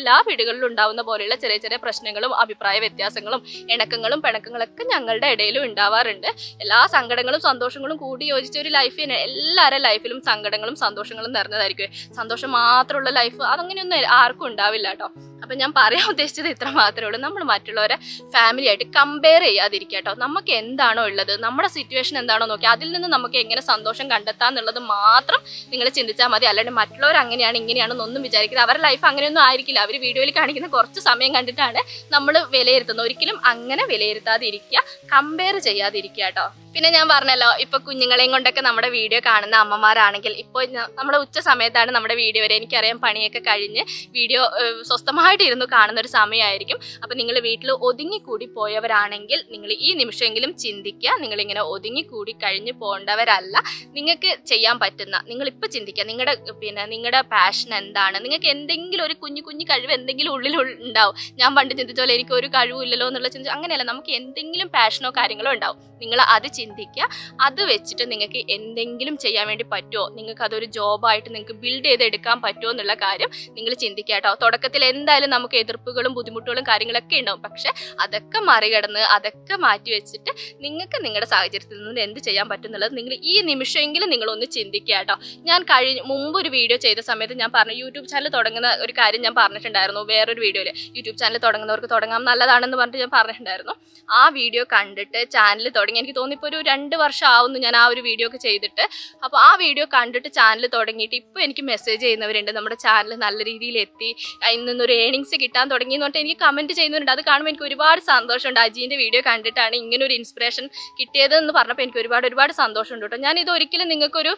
എല്ലാ വീടുകളിലും ഉണ്ടാവുന്ന പോലെയുള്ള ചെറിയ ചെറിയ പ്രശ്നങ്ങളും അഭിപ്രായ വ്യത്യാസങ്ങളും ഇണക്കങ്ങളും പിണക്കങ്ങളൊക്കെ ഞങ്ങളുടെ ഇടയിലും ഉണ്ടാവാറുണ്ട്. എല്ലാ സങ്കടങ്ങളും സന്തോഷങ്ങളും കൂടി യോജിച്ച ഒരു ലൈഫ് എല്ലാവരുടെ ലൈഫിലും സങ്കടങ്ങളും സന്തോഷങ്ങളും നിറഞ്ഞതായിരിക്കും സന്തോഷം മാത്രമുള്ള ലൈഫ് അതങ്ങനെയൊന്നും ആർക്കും ഉണ്ടാവില്ല കേട്ടോ. അപ്പം ഞാൻ പറയാൻ ഉദ്ദേശിച്ചത് ഇത്ര മാത്രമേ ഉള്ളൂ. നമ്മൾ മറ്റുള്ളവരെ ഫാമിലി ആയിട്ട് കമ്പയർ ചെയ്യാതിരിക്കുക കേട്ടോ. നമുക്ക് എന്താണോ ഉള്ളത് നമ്മുടെ സിറ്റുവേഷൻ എന്താണോ നോക്കി അതിൽ നിന്ന് നമുക്ക് എങ്ങനെ സന്തോഷം കണ്ടെത്താം എന്നുള്ളത് മാത്രം നിങ്ങൾ ചിന്തിച്ചാൽ മതി. അല്ലാണ്ട് മറ്റുള്ളവർ അങ്ങനെയാണ് ഇങ്ങനെയാണെന്നൊന്നും വിചാരിക്കുന്നത് അവരുടെ ലൈഫ് അങ്ങനെയൊന്നും ആയിരിക്കില്ല. അവർ വീഡിയോയിൽ കാണിക്കുന്ന കുറച്ച് സമയം കണ്ടിട്ടാണ് നമ്മൾ വിലയിരുത്തുന്നത്. ഒരിക്കലും അങ്ങനെ വിലയിരുത്താതിരിക്കുക കമ്പയർ ചെയ്യാതിരിക്കുക കേട്ടോ. പിന്നെ ഞാൻ പറഞ്ഞല്ലോ ഇപ്പൊ കുഞ്ഞുങ്ങളെയും കൊണ്ടൊക്കെ നമ്മുടെ വീഡിയോ കാണുന്ന അമ്മമാരാണെങ്കിൽ ഇപ്പോൾ നമ്മുടെ ഉച്ച സമയത്താണ് നമ്മുടെ വീഡിയോ വരെ. എനിക്കറിയാം പണിയൊക്കെ കഴിഞ്ഞ് വീഡിയോ സ്വസ്ഥമായിട്ട് ഇരുന്ന് കാണുന്ന ഒരു സമയമായിരിക്കും. അപ്പൊ നിങ്ങൾ വീട്ടിൽ ഒതുങ്ങിക്കൂടി പോയവരാണെങ്കിൽ നിങ്ങൾ ഈ നിമിഷമെങ്കിലും ചിന്തിക്കുക. നിങ്ങളിങ്ങനെ ഒതുങ്ങിക്കൂടി കഴിഞ്ഞു പോകേണ്ടവരല്ല. നിങ്ങൾക്ക് ചെയ്യാൻ പറ്റുന്ന നിങ്ങൾ ഇപ്പൊ ചിന്തിക്കുക. നിങ്ങളുടെ പിന്നെ നിങ്ങളുടെ പാഷൻ എന്താണ്? നിങ്ങൾക്ക് എന്തെങ്കിലും ഒരു കുഞ്ഞു കുഞ്ഞു കഴിവ് എന്തെങ്കിലും ഉള്ളിൽ ഉണ്ടാവും. ഞാൻ പണ്ട് ചിന്തിച്ച പോലെ എനിക്ക് ഒരു കഴിവില്ലല്ലോ എന്നുള്ള ചിന്തിച്ചു അങ്ങനെയല്ല. നമുക്ക് എന്തെങ്കിലും പാഷനോ കാര്യങ്ങളോ ഉണ്ടാവും. നിങ്ങൾ അത് ചിന്തിക്കുക. അത് വെച്ചിട്ട് നിങ്ങൾക്ക് എന്തെങ്കിലും ചെയ്യാൻ വേണ്ടി പറ്റുമോ നിങ്ങൾക്ക് അതൊരു ജോബായിട്ട് നിങ്ങൾക്ക് ബിൽഡ് ചെയ്തെടുക്കാൻ പറ്റുമോ എന്നുള്ള കാര്യം നിങ്ങൾ ചിന്തിക്കുക കേട്ടോ. തുടക്കത്തിൽ എന്തായാലും നമുക്ക് എതിർപ്പുകളും ബുദ്ധിമുട്ടുകളും കാര്യങ്ങളൊക്കെ ഉണ്ടാവും. പക്ഷെ അതൊക്കെ മറികടന്ന് അതൊക്കെ മാറ്റി വെച്ചിട്ട് നിങ്ങൾക്ക് നിങ്ങളുടെ സാഹചര്യത്തിൽ നിന്ന് എന്ത് ചെയ്യാൻ പറ്റും എന്നുള്ളത് നിങ്ങൾ ഈ നിമിഷമെങ്കിലും നിങ്ങളൊന്ന് ചിന്തിക്കുക കേട്ടോ. ഞാൻ കഴിഞ്ഞ മുമ്പ് ഒരു വീഡിയോ ചെയ്ത സമയത്ത് ഞാൻ പറഞ്ഞു യൂട്യൂബ് ചാനൽ തുടങ്ങുന്ന ഒരു കാര്യം ഞാൻ പറഞ്ഞിട്ടുണ്ടായിരുന്നു വേറൊരു വീഡിയോയിൽ യൂട്യൂബ് ചാനൽ തുടങ്ങുന്നവർക്ക് തുടങ്ങാം നല്ലതാണെന്ന് പറഞ്ഞിട്ട് ഞാൻ പറഞ്ഞിട്ടുണ്ടായിരുന്നു. ആ വീഡിയോ കണ്ടിട്ട് ചാനൽ തുടങ്ങി. എനിക്ക് തോന്നി ഇപ്പോൾ ഒരു രണ്ട് വർഷം ആവുന്നു ഞാൻ ആ ഒരു വീഡിയോ ഒക്കെ ചെയ്തിട്ട്. അപ്പോൾ ആ വീഡിയോ കണ്ടിട്ട് ചാനൽ തുടങ്ങിയിട്ട് ഇപ്പോൾ എനിക്ക് മെസ്സേജ് ചെയ്യുന്നവരുണ്ട്. നമ്മുടെ ചാനൽ നല്ല രീതിയിൽ എത്തി അതിൽ നിന്നൊരു ഏണിങ്സ് കിട്ടാൻ തുടങ്ങി എന്ന് പറഞ്ഞിട്ട് എനിക്ക് കമന്റ് ചെയ്യുന്നവരുണ്ട്. അത് കാണുമ്പോൾ എനിക്ക് ഒരുപാട് സന്തോഷമുണ്ട്. അജീന്റെ വീഡിയോ കണ്ടിട്ടാണ് ഇങ്ങനൊരു ഇൻസ്പിറേഷൻ കിട്ടിയതെന്ന് പറഞ്ഞപ്പോൾ എനിക്ക് ഒരുപാട് ഒരുപാട് സന്തോഷമുണ്ട് കേട്ടോ. ഞാൻ ഇത് ഒരിക്കലും നിങ്ങൾക്കൊരു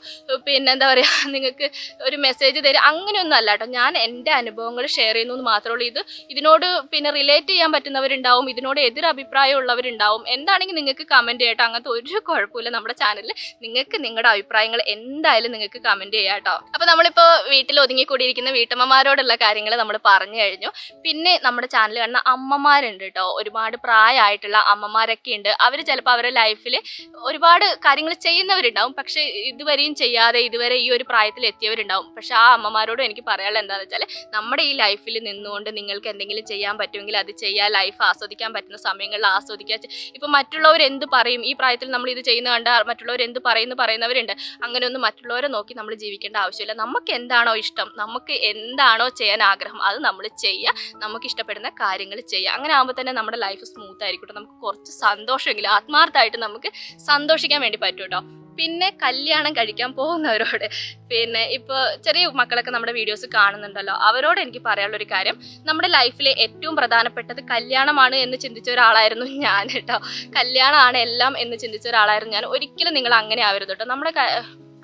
പിന്നെ എന്താ പറയുക നിങ്ങൾക്ക് ഒരു മെസ്സേജ് തരും. അങ്ങനെയൊന്നും അല്ല കേട്ടോ. ഞാൻ എന്റെ അനുഭവങ്ങൾ ഷെയർ ചെയ്യുന്നു എന്ന് മാത്രമേ ഉള്ളൂ. ഇത് ഇതിനോട് പിന്നെ റിലേറ്റ് ചെയ്യാൻ പറ്റുന്നവരുണ്ടാവും. ഇതിനോട് ഉള്ളവരുണ്ടാവും എന്താണെങ്കിൽ നിങ്ങൾക്ക് കമന്റ് ചെയ്യട്ടോ. അങ്ങനത്തെ ഒരു കുഴപ്പമില്ല നമ്മുടെ ചാനലിൽ നിങ്ങൾക്ക് നിങ്ങളുടെ അഭിപ്രായങ്ങൾ എന്തായാലും നിങ്ങൾക്ക് കമന്റ് ചെയ്യാം കേട്ടോ. അപ്പോൾ നമ്മളിപ്പോൾ വീട്ടിൽ ഒതുങ്ങിക്കൂടിയിരിക്കുന്ന വീട്ടമ്മമാരോടുള്ള കാര്യങ്ങൾ നമ്മൾ പറഞ്ഞു കഴിഞ്ഞു. പിന്നെ നമ്മുടെ ചാനൽ കാണുന്ന അമ്മമാരുണ്ട് കേട്ടോ. ഒരുപാട് പ്രായമായിട്ടുള്ള അമ്മമാരൊക്കെ ഉണ്ട്. അവർ ചിലപ്പോൾ അവരുടെ ലൈഫിൽ ഒരുപാട് കാര്യങ്ങൾ ചെയ്യുന്നവരുണ്ടാവും. പക്ഷേ ഇതുവരെയും ചെയ്യാതെ ഇതുവരെ ഈ ഒരു പ്രായത്തിൽ എത്തിയവരുണ്ടാവും. പക്ഷേ ആ അമ്മമാരോടും എനിക്ക് പറയാനുള്ളത് എന്താണെന്ന് വെച്ചാൽ നമ്മുടെ ഈ ലൈഫിൽ നിന്നുകൊണ്ട് നിങ്ങൾക്ക് എന്തെങ്കിലും ചെയ്യാൻ പറ്റുമെങ്കിൽ അത് ചെയ്യുക ലൈഫ് ആസ്വദിക്കാൻ പറ്റുന്ന സമയങ്ങളിൽ ആസ്വദിക്കുക. ഇപ്പൊ മറ്റുള്ളവർ എന്ത് പറയും? ഈ പ്രായത്തിൽ നമ്മൾ ഇത് ചെയ്യുന്ന കണ്ട മറ്റുള്ളവർ എന്ത് പറയുന്നു പറയുന്നവരുണ്ട്. അങ്ങനെയൊന്നും മറ്റുള്ളവരെ നോക്കി നമ്മൾ ജീവിക്കേണ്ട ആവശ്യമില്ല. നമുക്ക് എന്താണോ ഇഷ്ടം നമുക്ക് എന്താണോ ചെയ്യാൻ ആഗ്രഹം അത് നമ്മൾ ചെയ്യുക. നമുക്ക് ഇഷ്ടപ്പെടുന്ന കാര്യങ്ങൾ ചെയ്യുക. അങ്ങനെ ആകുമ്പോൾ തന്നെ നമ്മുടെ ലൈഫ് സ്മൂത്ത് ആയിരിക്കും നമുക്ക് കുറച്ച് സന്തോഷമെങ്കിലും ആത്മാർത്ഥമായിട്ട് നമുക്ക് സന്തോഷിക്കാൻ വേണ്ടി പറ്റും കേട്ടോ. പിന്നെ കല്യാണം കഴിക്കാൻ പോകുന്നവരോട്. പിന്നെ ഇപ്പോൾ ചെറിയ മക്കളൊക്കെ നമ്മുടെ വീഡിയോസ് കാണുന്നുണ്ടല്ലോ. അവരോട് എനിക്ക് പറയാനുള്ള ഒരു കാര്യം നമ്മുടെ ലൈഫിലെ ഏറ്റവും പ്രധാനപ്പെട്ടത് കല്യാണമാണ് എന്ന് ചിന്തിച്ച ഒരാളായിരുന്നു ഞാൻ കേട്ടോ. കല്യാണമാണ് എല്ലാം എന്ന് ചിന്തിച്ച ഒരാളായിരുന്നു ഞാൻ. ഒരിക്കലും നിങ്ങൾ അങ്ങനെ ആവരുത് കേട്ടോ. നമ്മുടെ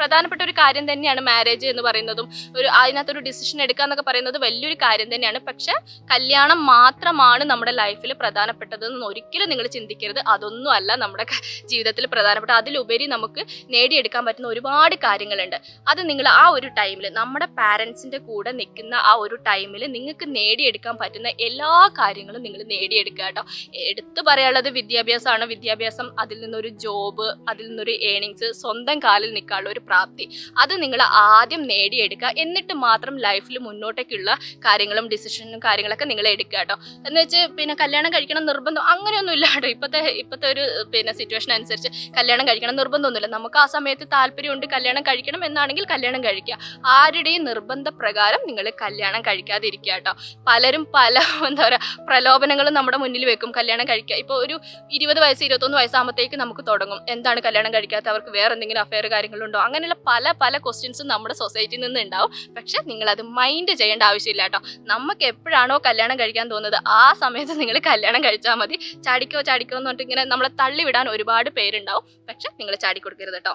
പ്രധാനപ്പെട്ട ഒരു കാര്യം തന്നെയാണ് മാരേജ് എന്ന് പറയുന്നതും ഒരു അതിനകത്തൊരു ഡിസിഷൻ എടുക്കുക എന്നൊക്കെ പറയുന്നത് വലിയൊരു കാര്യം തന്നെയാണ്. പക്ഷെ കല്യാണം മാത്രമാണ് നമ്മുടെ ലൈഫിൽ പ്രധാനപ്പെട്ടതെന്ന് ഒരിക്കലും നിങ്ങൾ ചിന്തിക്കരുത്. അതൊന്നും അല്ല നമ്മുടെ ജീവിതത്തിൽ പ്രധാനപ്പെട്ട അതിലുപരി നമുക്ക് നേടിയെടുക്കാൻ പറ്റുന്ന ഒരുപാട് കാര്യങ്ങളുണ്ട്. അത് നിങ്ങൾ ആ ഒരു ടൈമിൽ നമ്മുടെ പാരൻസിന്റെ കൂടെ നിൽക്കുന്ന ആ ഒരു ടൈമിൽ നിങ്ങൾക്ക് നേടിയെടുക്കാൻ പറ്റുന്ന എല്ലാ കാര്യങ്ങളും നിങ്ങൾ നേടിയെടുക്കുക കേട്ടോ. എടുത്തു പറയാനുള്ളത് വിദ്യാഭ്യാസമാണ്. വിദ്യാഭ്യാസം അതിൽ നിന്നൊരു ജോബ് അതിൽ നിന്നൊരു ഏണിങ്സ് സ്വന്തം കാലിൽ നിൽക്കാനുള്ള ഒരു പ്രാപ്തി. അത് നിങ്ങൾ ആദ്യം നേടിയെടുക്കുക. എന്നിട്ട് മാത്രം ലൈഫിൽ മുന്നോട്ടേക്കുള്ള കാര്യങ്ങളും ഡിസിഷനും കാര്യങ്ങളൊക്കെ നിങ്ങൾ എടുക്കുക കേട്ടോ. എന്ന് വെച്ച് പിന്നെ കല്യാണം കഴിക്കണം നിർബന്ധം അങ്ങനെയൊന്നും ഇല്ല കേട്ടോ. ഇപ്പോഴത്തെ ഇപ്പോഴത്തെ ഒരു പിന്നെ സിറ്റുവേഷൻ അനുസരിച്ച് കല്യാണം കഴിക്കണം നിർബന്ധമൊന്നുമില്ല. നമുക്ക് ആ സമയത്ത് താല്പര്യമുണ്ട് കല്യാണം കഴിക്കണം എന്നാണെങ്കിൽ കല്യാണം കഴിക്കുക. ആരുടെയും നിർബന്ധ പ്രകാരം നിങ്ങൾ കല്യാണം കഴിക്കാതിരിക്കുക കേട്ടോ. പലരും പല എന്താ പറയുക പ്രലോഭനങ്ങളും നമ്മുടെ മുന്നിൽ വെക്കും കല്യാണം കഴിക്കുക. ഇപ്പോൾ ഒരു ഇരുപത് വയസ്സ് ഇരുപത്തൊന്ന് വയസ്സാകുമ്പോഴത്തേക്ക് നമുക്ക് തുടങ്ങും. എന്താണ് കല്യാണം കഴിക്കാത്ത അവർക്ക് വേറെ എന്തെങ്കിലും അഫയർ കാര്യങ്ങളുണ്ടോ അങ്ങനെയുള്ള പല പല ക്വസ്റ്റ്യൻസും നമ്മുടെ സൊസൈറ്റിയിൽ നിന്ന് ഉണ്ടാവും പക്ഷെ അത് മൈൻഡ് ചെയ്യേണ്ട ആവശ്യമില്ല കേട്ടോ. നമുക്ക് എപ്പോഴാണോ കല്യാണം കഴിക്കാൻ തോന്നുന്നത് ആ സമയത്ത് നിങ്ങൾ കല്യാണം കഴിച്ചാൽ മതി. ചാടിക്കോ ചാടിക്കോ എന്ന് പറഞ്ഞിട്ട് ഇങ്ങനെ നമ്മളെ തള്ളിവിടാൻ ഒരുപാട് പേരുണ്ടാവും. പക്ഷെ നിങ്ങൾ ചാടിക്കൊടുക്കരുത് കേട്ടോ.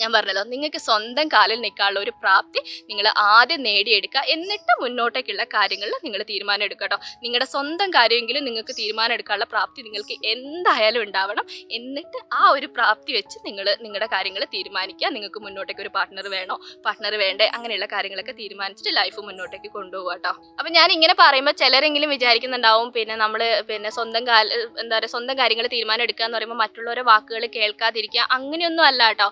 ഞാൻ പറഞ്ഞല്ലോ നിങ്ങൾക്ക് സ്വന്തം കാലിൽ നിൽക്കാനുള്ള ഒരു പ്രാപ്തി നിങ്ങൾ ആദ്യം നേടിയെടുക്കുക. എന്നിട്ട് മുന്നോട്ടേക്കുള്ള കാര്യങ്ങളിൽ നിങ്ങൾ തീരുമാനം എടുക്കുക കേട്ടോ. നിങ്ങളുടെ സ്വന്തം കാര്യമെങ്കിലും നിങ്ങൾക്ക് തീരുമാനം എടുക്കാനുള്ള പ്രാപ്തി നിങ്ങൾക്ക് എന്തായാലും ഉണ്ടാവണം. എന്നിട്ട് ആ ഒരു പ്രാപ്തി വെച്ച് നിങ്ങൾ നിങ്ങളുടെ കാര്യങ്ങൾ തീരുമാനിക്കുക. നിങ്ങൾക്ക് മുന്നോട്ടേക്ക് ഒരു പാർട്ട്ണർ വേണോ? പാർട്ട്ണർ വേണ്ടേ? അങ്ങനെയുള്ള കാര്യങ്ങളൊക്കെ തീരുമാനിച്ചിട്ട് ലൈഫ് മുന്നോട്ടേക്ക് കൊണ്ടുപോകുക കേട്ടോ. അപ്പം ഞാൻ ഇങ്ങനെ പറയുമ്പോൾ ചിലരെങ്കിലും വിചാരിക്കുന്നുണ്ടാവും പിന്നെ നമ്മൾ പിന്നെ സ്വന്തം കാല എന്താ പറയുക സ്വന്തം കാര്യങ്ങൾ തീരുമാനം എടുക്കുക എന്ന് പറയുമ്പോൾ മറ്റുള്ളവരുടെ വാക്കുകൾ കേൾക്കാതിരിക്കുക. അങ്ങനെയൊന്നും അല്ല കേട്ടോ.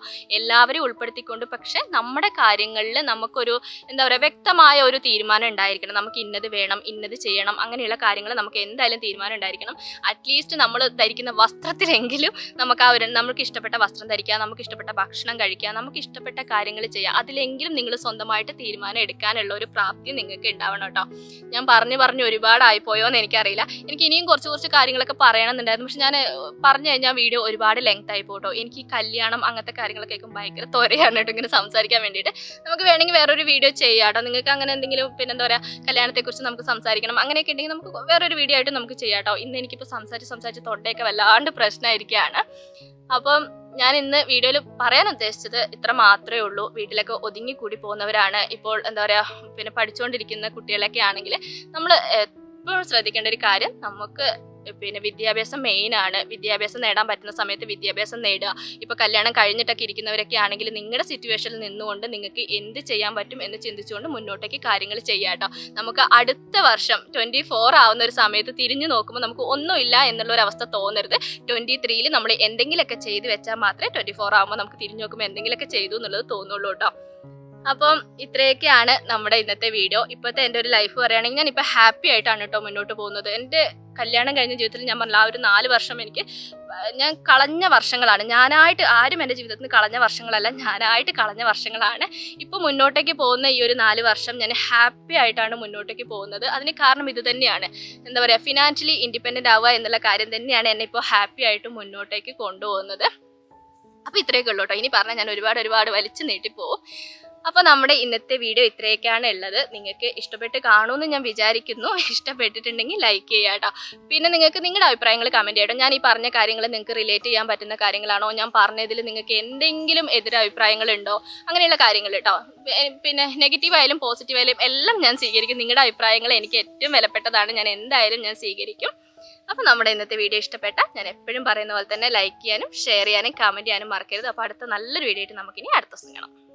എല്ലാവരെയും ഉൾപ്പെടുത്തിക്കൊണ്ട് പക്ഷെ നമ്മുടെ കാര്യങ്ങളിൽ നമുക്കൊരു എന്താ പറയുക വ്യക്തമായ ഒരു തീരുമാനം ഉണ്ടായിരിക്കണം. നമുക്ക് ഇന്നത് വേണം ഇന്നത് ചെയ്യണം അങ്ങനെയുള്ള കാര്യങ്ങൾ നമുക്ക് എന്തായാലും തീരുമാനം ഉണ്ടായിരിക്കണം. അറ്റ്ലീസ്റ്റ് നമ്മൾ ധരിക്കുന്ന വസ്ത്രത്തിലെങ്കിലും നമുക്ക് ആ ഒരു നമുക്ക് ഇഷ്ടപ്പെട്ട വസ്ത്രം ധരിക്കാം നമുക്ക് ഇഷ്ടപ്പെട്ട ഭക്ഷണം കഴിക്കാം നമുക്ക് ഇഷ്ടപ്പെട്ട കാര്യങ്ങൾ ചെയ്യാം അതിലെങ്കിലും നിങ്ങൾ സ്വന്തമായിട്ട് തീരുമാനം എടുക്കാനുള്ള ഒരു പ്രാപ്തി നിങ്ങൾക്ക് ഉണ്ടാവണം കേട്ടോ. ഞാൻ പറഞ്ഞു പറഞ്ഞു ഒരുപാടായി പോയോ എന്ന് എനിക്കറിയില്ല. എനിക്ക് ഇനിയും കുറച്ച് കുറച്ച് കാര്യങ്ങളൊക്കെ പറയണമെന്നുണ്ടായിരുന്നു. പക്ഷെ ഞാൻ പറഞ്ഞു കഴിഞ്ഞാൽ വീഡിയോ ഒരുപാട് ലെങ്ത് ആയി പോട്ടോ. എനിക്ക് കല്യാണം അങ്ങനത്തെ കാര്യങ്ങളൊക്കെ കേൾക്കും ഭയങ്കര തോരയാണ് കേട്ടോ ഇങ്ങനെ സംസാരിക്കാൻ വേണ്ടിയിട്ട്. നമുക്ക് വേണമെങ്കിൽ വേറൊരു വീഡിയോ ചെയ്യാം കേട്ടോ നിങ്ങൾക്ക് അങ്ങനെ എന്തെങ്കിലും പിന്നെ എന്താ പറയുക കല്യാണത്തെക്കുറിച്ച് നമുക്ക് സംസാരിക്കണം. അങ്ങനെയൊക്കെ ഉണ്ടെങ്കിൽ നമുക്ക് വേറൊരു വീഡിയോ ആയിട്ട് നമുക്ക് ചെയ്യാം കേട്ടോ ഇന്ന് എനിക്കിപ്പോൾ സംസാരിച്ച് സംസാരിച്ച് തൊണ്ടയൊക്കെ വല്ലാണ്ട് പ്രശ്നമായിരിക്കുകയാണ് അപ്പം ഞാൻ ഇന്ന് വീഡിയോയിൽ പറയാൻ ഉദ്ദേശിച്ചത് ഇത്ര മാത്രമേ ഉള്ളൂ. വീട്ടിലൊക്കെ ഒതുങ്ങിക്കൂടി പോകുന്നവരാണ്. ഇപ്പോൾ എന്താ പറയുക പിന്നെ പഠിച്ചുകൊണ്ടിരിക്കുന്ന കുട്ടികളൊക്കെ ആണെങ്കിൽ നമ്മൾ എപ്പോഴും ശ്രദ്ധിക്കേണ്ട ഒരു കാര്യം നമുക്ക് പിന്നെ വിദ്യാഭ്യാസം മെയിൻ ആണ്. വിദ്യാഭ്യാസം നേടാൻ പറ്റുന്ന സമയത്ത് വിദ്യാഭ്യാസം നേടുക. ഇപ്പൊ കല്യാണം കഴിഞ്ഞിട്ടൊക്കെ ഇരിക്കുന്നവരൊക്കെ ആണെങ്കിൽ നിങ്ങളുടെ സിറ്റുവേഷനിൽ നിന്നുകൊണ്ട് നിങ്ങൾക്ക് എന്ത് ചെയ്യാൻ പറ്റും എന്ന് ചിന്തിച്ചുകൊണ്ട് മുന്നോട്ടേക്ക് കാര്യങ്ങൾ ചെയ്യാട്ടോ നമുക്ക് അടുത്ത വർഷം ട്വന്റി ഫോർ ആവുന്ന ഒരു സമയത്ത് തിരിഞ്ഞു നോക്കുമ്പോൾ നമുക്ക് ഒന്നുമില്ല എന്നുള്ള ഒരു അവസ്ഥ തോന്നരുത്. ട്വന്റി ത്രീയിൽ നമ്മൾ എന്തെങ്കിലുമൊക്കെ ചെയ്ത് വെച്ചാൽ മാത്രമേ ട്വന്റി ഫോർ ആകുമ്പോൾ നമുക്ക് തിരിഞ്ഞു നോക്കുമ്പോൾ എന്തെങ്കിലുമൊക്കെ ചെയ്തു എന്നുള്ളത് തോന്നുള്ളൂ കേട്ടോ അപ്പം ഇത്രയൊക്കെയാണ് നമ്മുടെ ഇന്നത്തെ വീഡിയോ. ഇപ്പോഴത്തെ എന്റെ ഒരു ലൈഫ് പറയുകയാണെങ്കിൽ ഞാൻ ഇപ്പോൾ ഹാപ്പി ആയിട്ടാണ് കേട്ടോ മുന്നോട്ട് പോകുന്നത്. എന്റെ കല്യാണം കഴിഞ്ഞ ജീവിതത്തിൽ ഞാൻ പറഞ്ഞ ആ ഒരു നാല് വർഷം എനിക്ക് ഞാൻ കളഞ്ഞ വർഷങ്ങളാണ്. ഞാനായിട്ട് ആരും എന്റെ ജീവിതത്തിൽ നിന്ന് കളഞ്ഞ വർഷങ്ങളല്ല ഞാനായിട്ട് കളഞ്ഞ വർഷങ്ങളാണ്. ഇപ്പോൾ മുന്നോട്ടേക്ക് പോകുന്ന ഈ ഒരു നാല് വർഷം ഞാൻ ഹാപ്പി ആയിട്ടാണ് മുന്നോട്ടേക്ക് പോകുന്നത്. അതിന് കാരണം ഇത് തന്നെയാണ്. എന്താ പറയുക ഫിനാൻഷ്യലി ഇൻഡിപെൻഡന്റ് ആവുക എന്നുള്ള കാര്യം തന്നെയാണ് എന്നെ ഇപ്പോൾ ഹാപ്പി ആയിട്ട് മുന്നോട്ടേക്ക് കൊണ്ടുപോകുന്നത്. അപ്പോൾ ഇത്രയൊക്കെ ഉള്ളൂ കേട്ടോ. ഇനി പറഞ്ഞാൽ ഞാൻ ഒരുപാട് ഒരുപാട് വലിച്ചു നീട്ടിപ്പോവും അപ്പോൾ നമ്മുടെ ഇന്നത്തെ വീഡിയോ ഇത്രയൊക്കെയാണ് ഉള്ളത്. നിങ്ങൾക്ക് ഇഷ്ടപ്പെട്ട് കാണുമെന്ന് ഞാൻ വിചാരിക്കുന്നു. ഇഷ്ടപ്പെട്ടിട്ടുണ്ടെങ്കിൽ ലൈക്ക് ചെയ്യുക കേട്ടോ പിന്നെ നിങ്ങൾക്ക് നിങ്ങളുടെ അഭിപ്രായങ്ങൾ കമന്റ് ചെയ്യട്ടോ ഞാൻ ഈ പറഞ്ഞ കാര്യങ്ങൾ നിങ്ങൾക്ക് റിലേറ്റ് ചെയ്യാൻ പറ്റുന്ന കാര്യങ്ങളാണോ? ഞാൻ പറഞ്ഞതിൽ നിങ്ങൾക്ക് എന്തെങ്കിലും എതിരഭിപ്രായങ്ങളുണ്ടോ അങ്ങനെയുള്ള കാര്യങ്ങൾ കേട്ടോ പിന്നെ നെഗറ്റീവ് ആയാലും പോസിറ്റീവ് ആയാലും എല്ലാം ഞാൻ സ്വീകരിക്കും. നിങ്ങളുടെ അഭിപ്രായങ്ങൾ എനിക്ക് ഏറ്റവും വിലപ്പെട്ടതാണ്. ഞാൻ എന്തായാലും ഞാൻ സ്വീകരിക്കും. അപ്പോൾ നമ്മുടെ ഇന്നത്തെ വീഡിയോ ഇഷ്ടപ്പെട്ട ഞാൻ എപ്പോഴും പറയുന്ന പോലെ തന്നെ ലൈക്ക് ചെയ്യാനും ഷെയർ ചെയ്യാനും കമന്റ് ചെയ്യാനും മറക്കരുത്. അപ്പോൾ അടുത്ത നല്ലൊരു വീഡിയോ ആയിട്ട് നമുക്കിനി അടുത്ത ദിവസം കാണാം.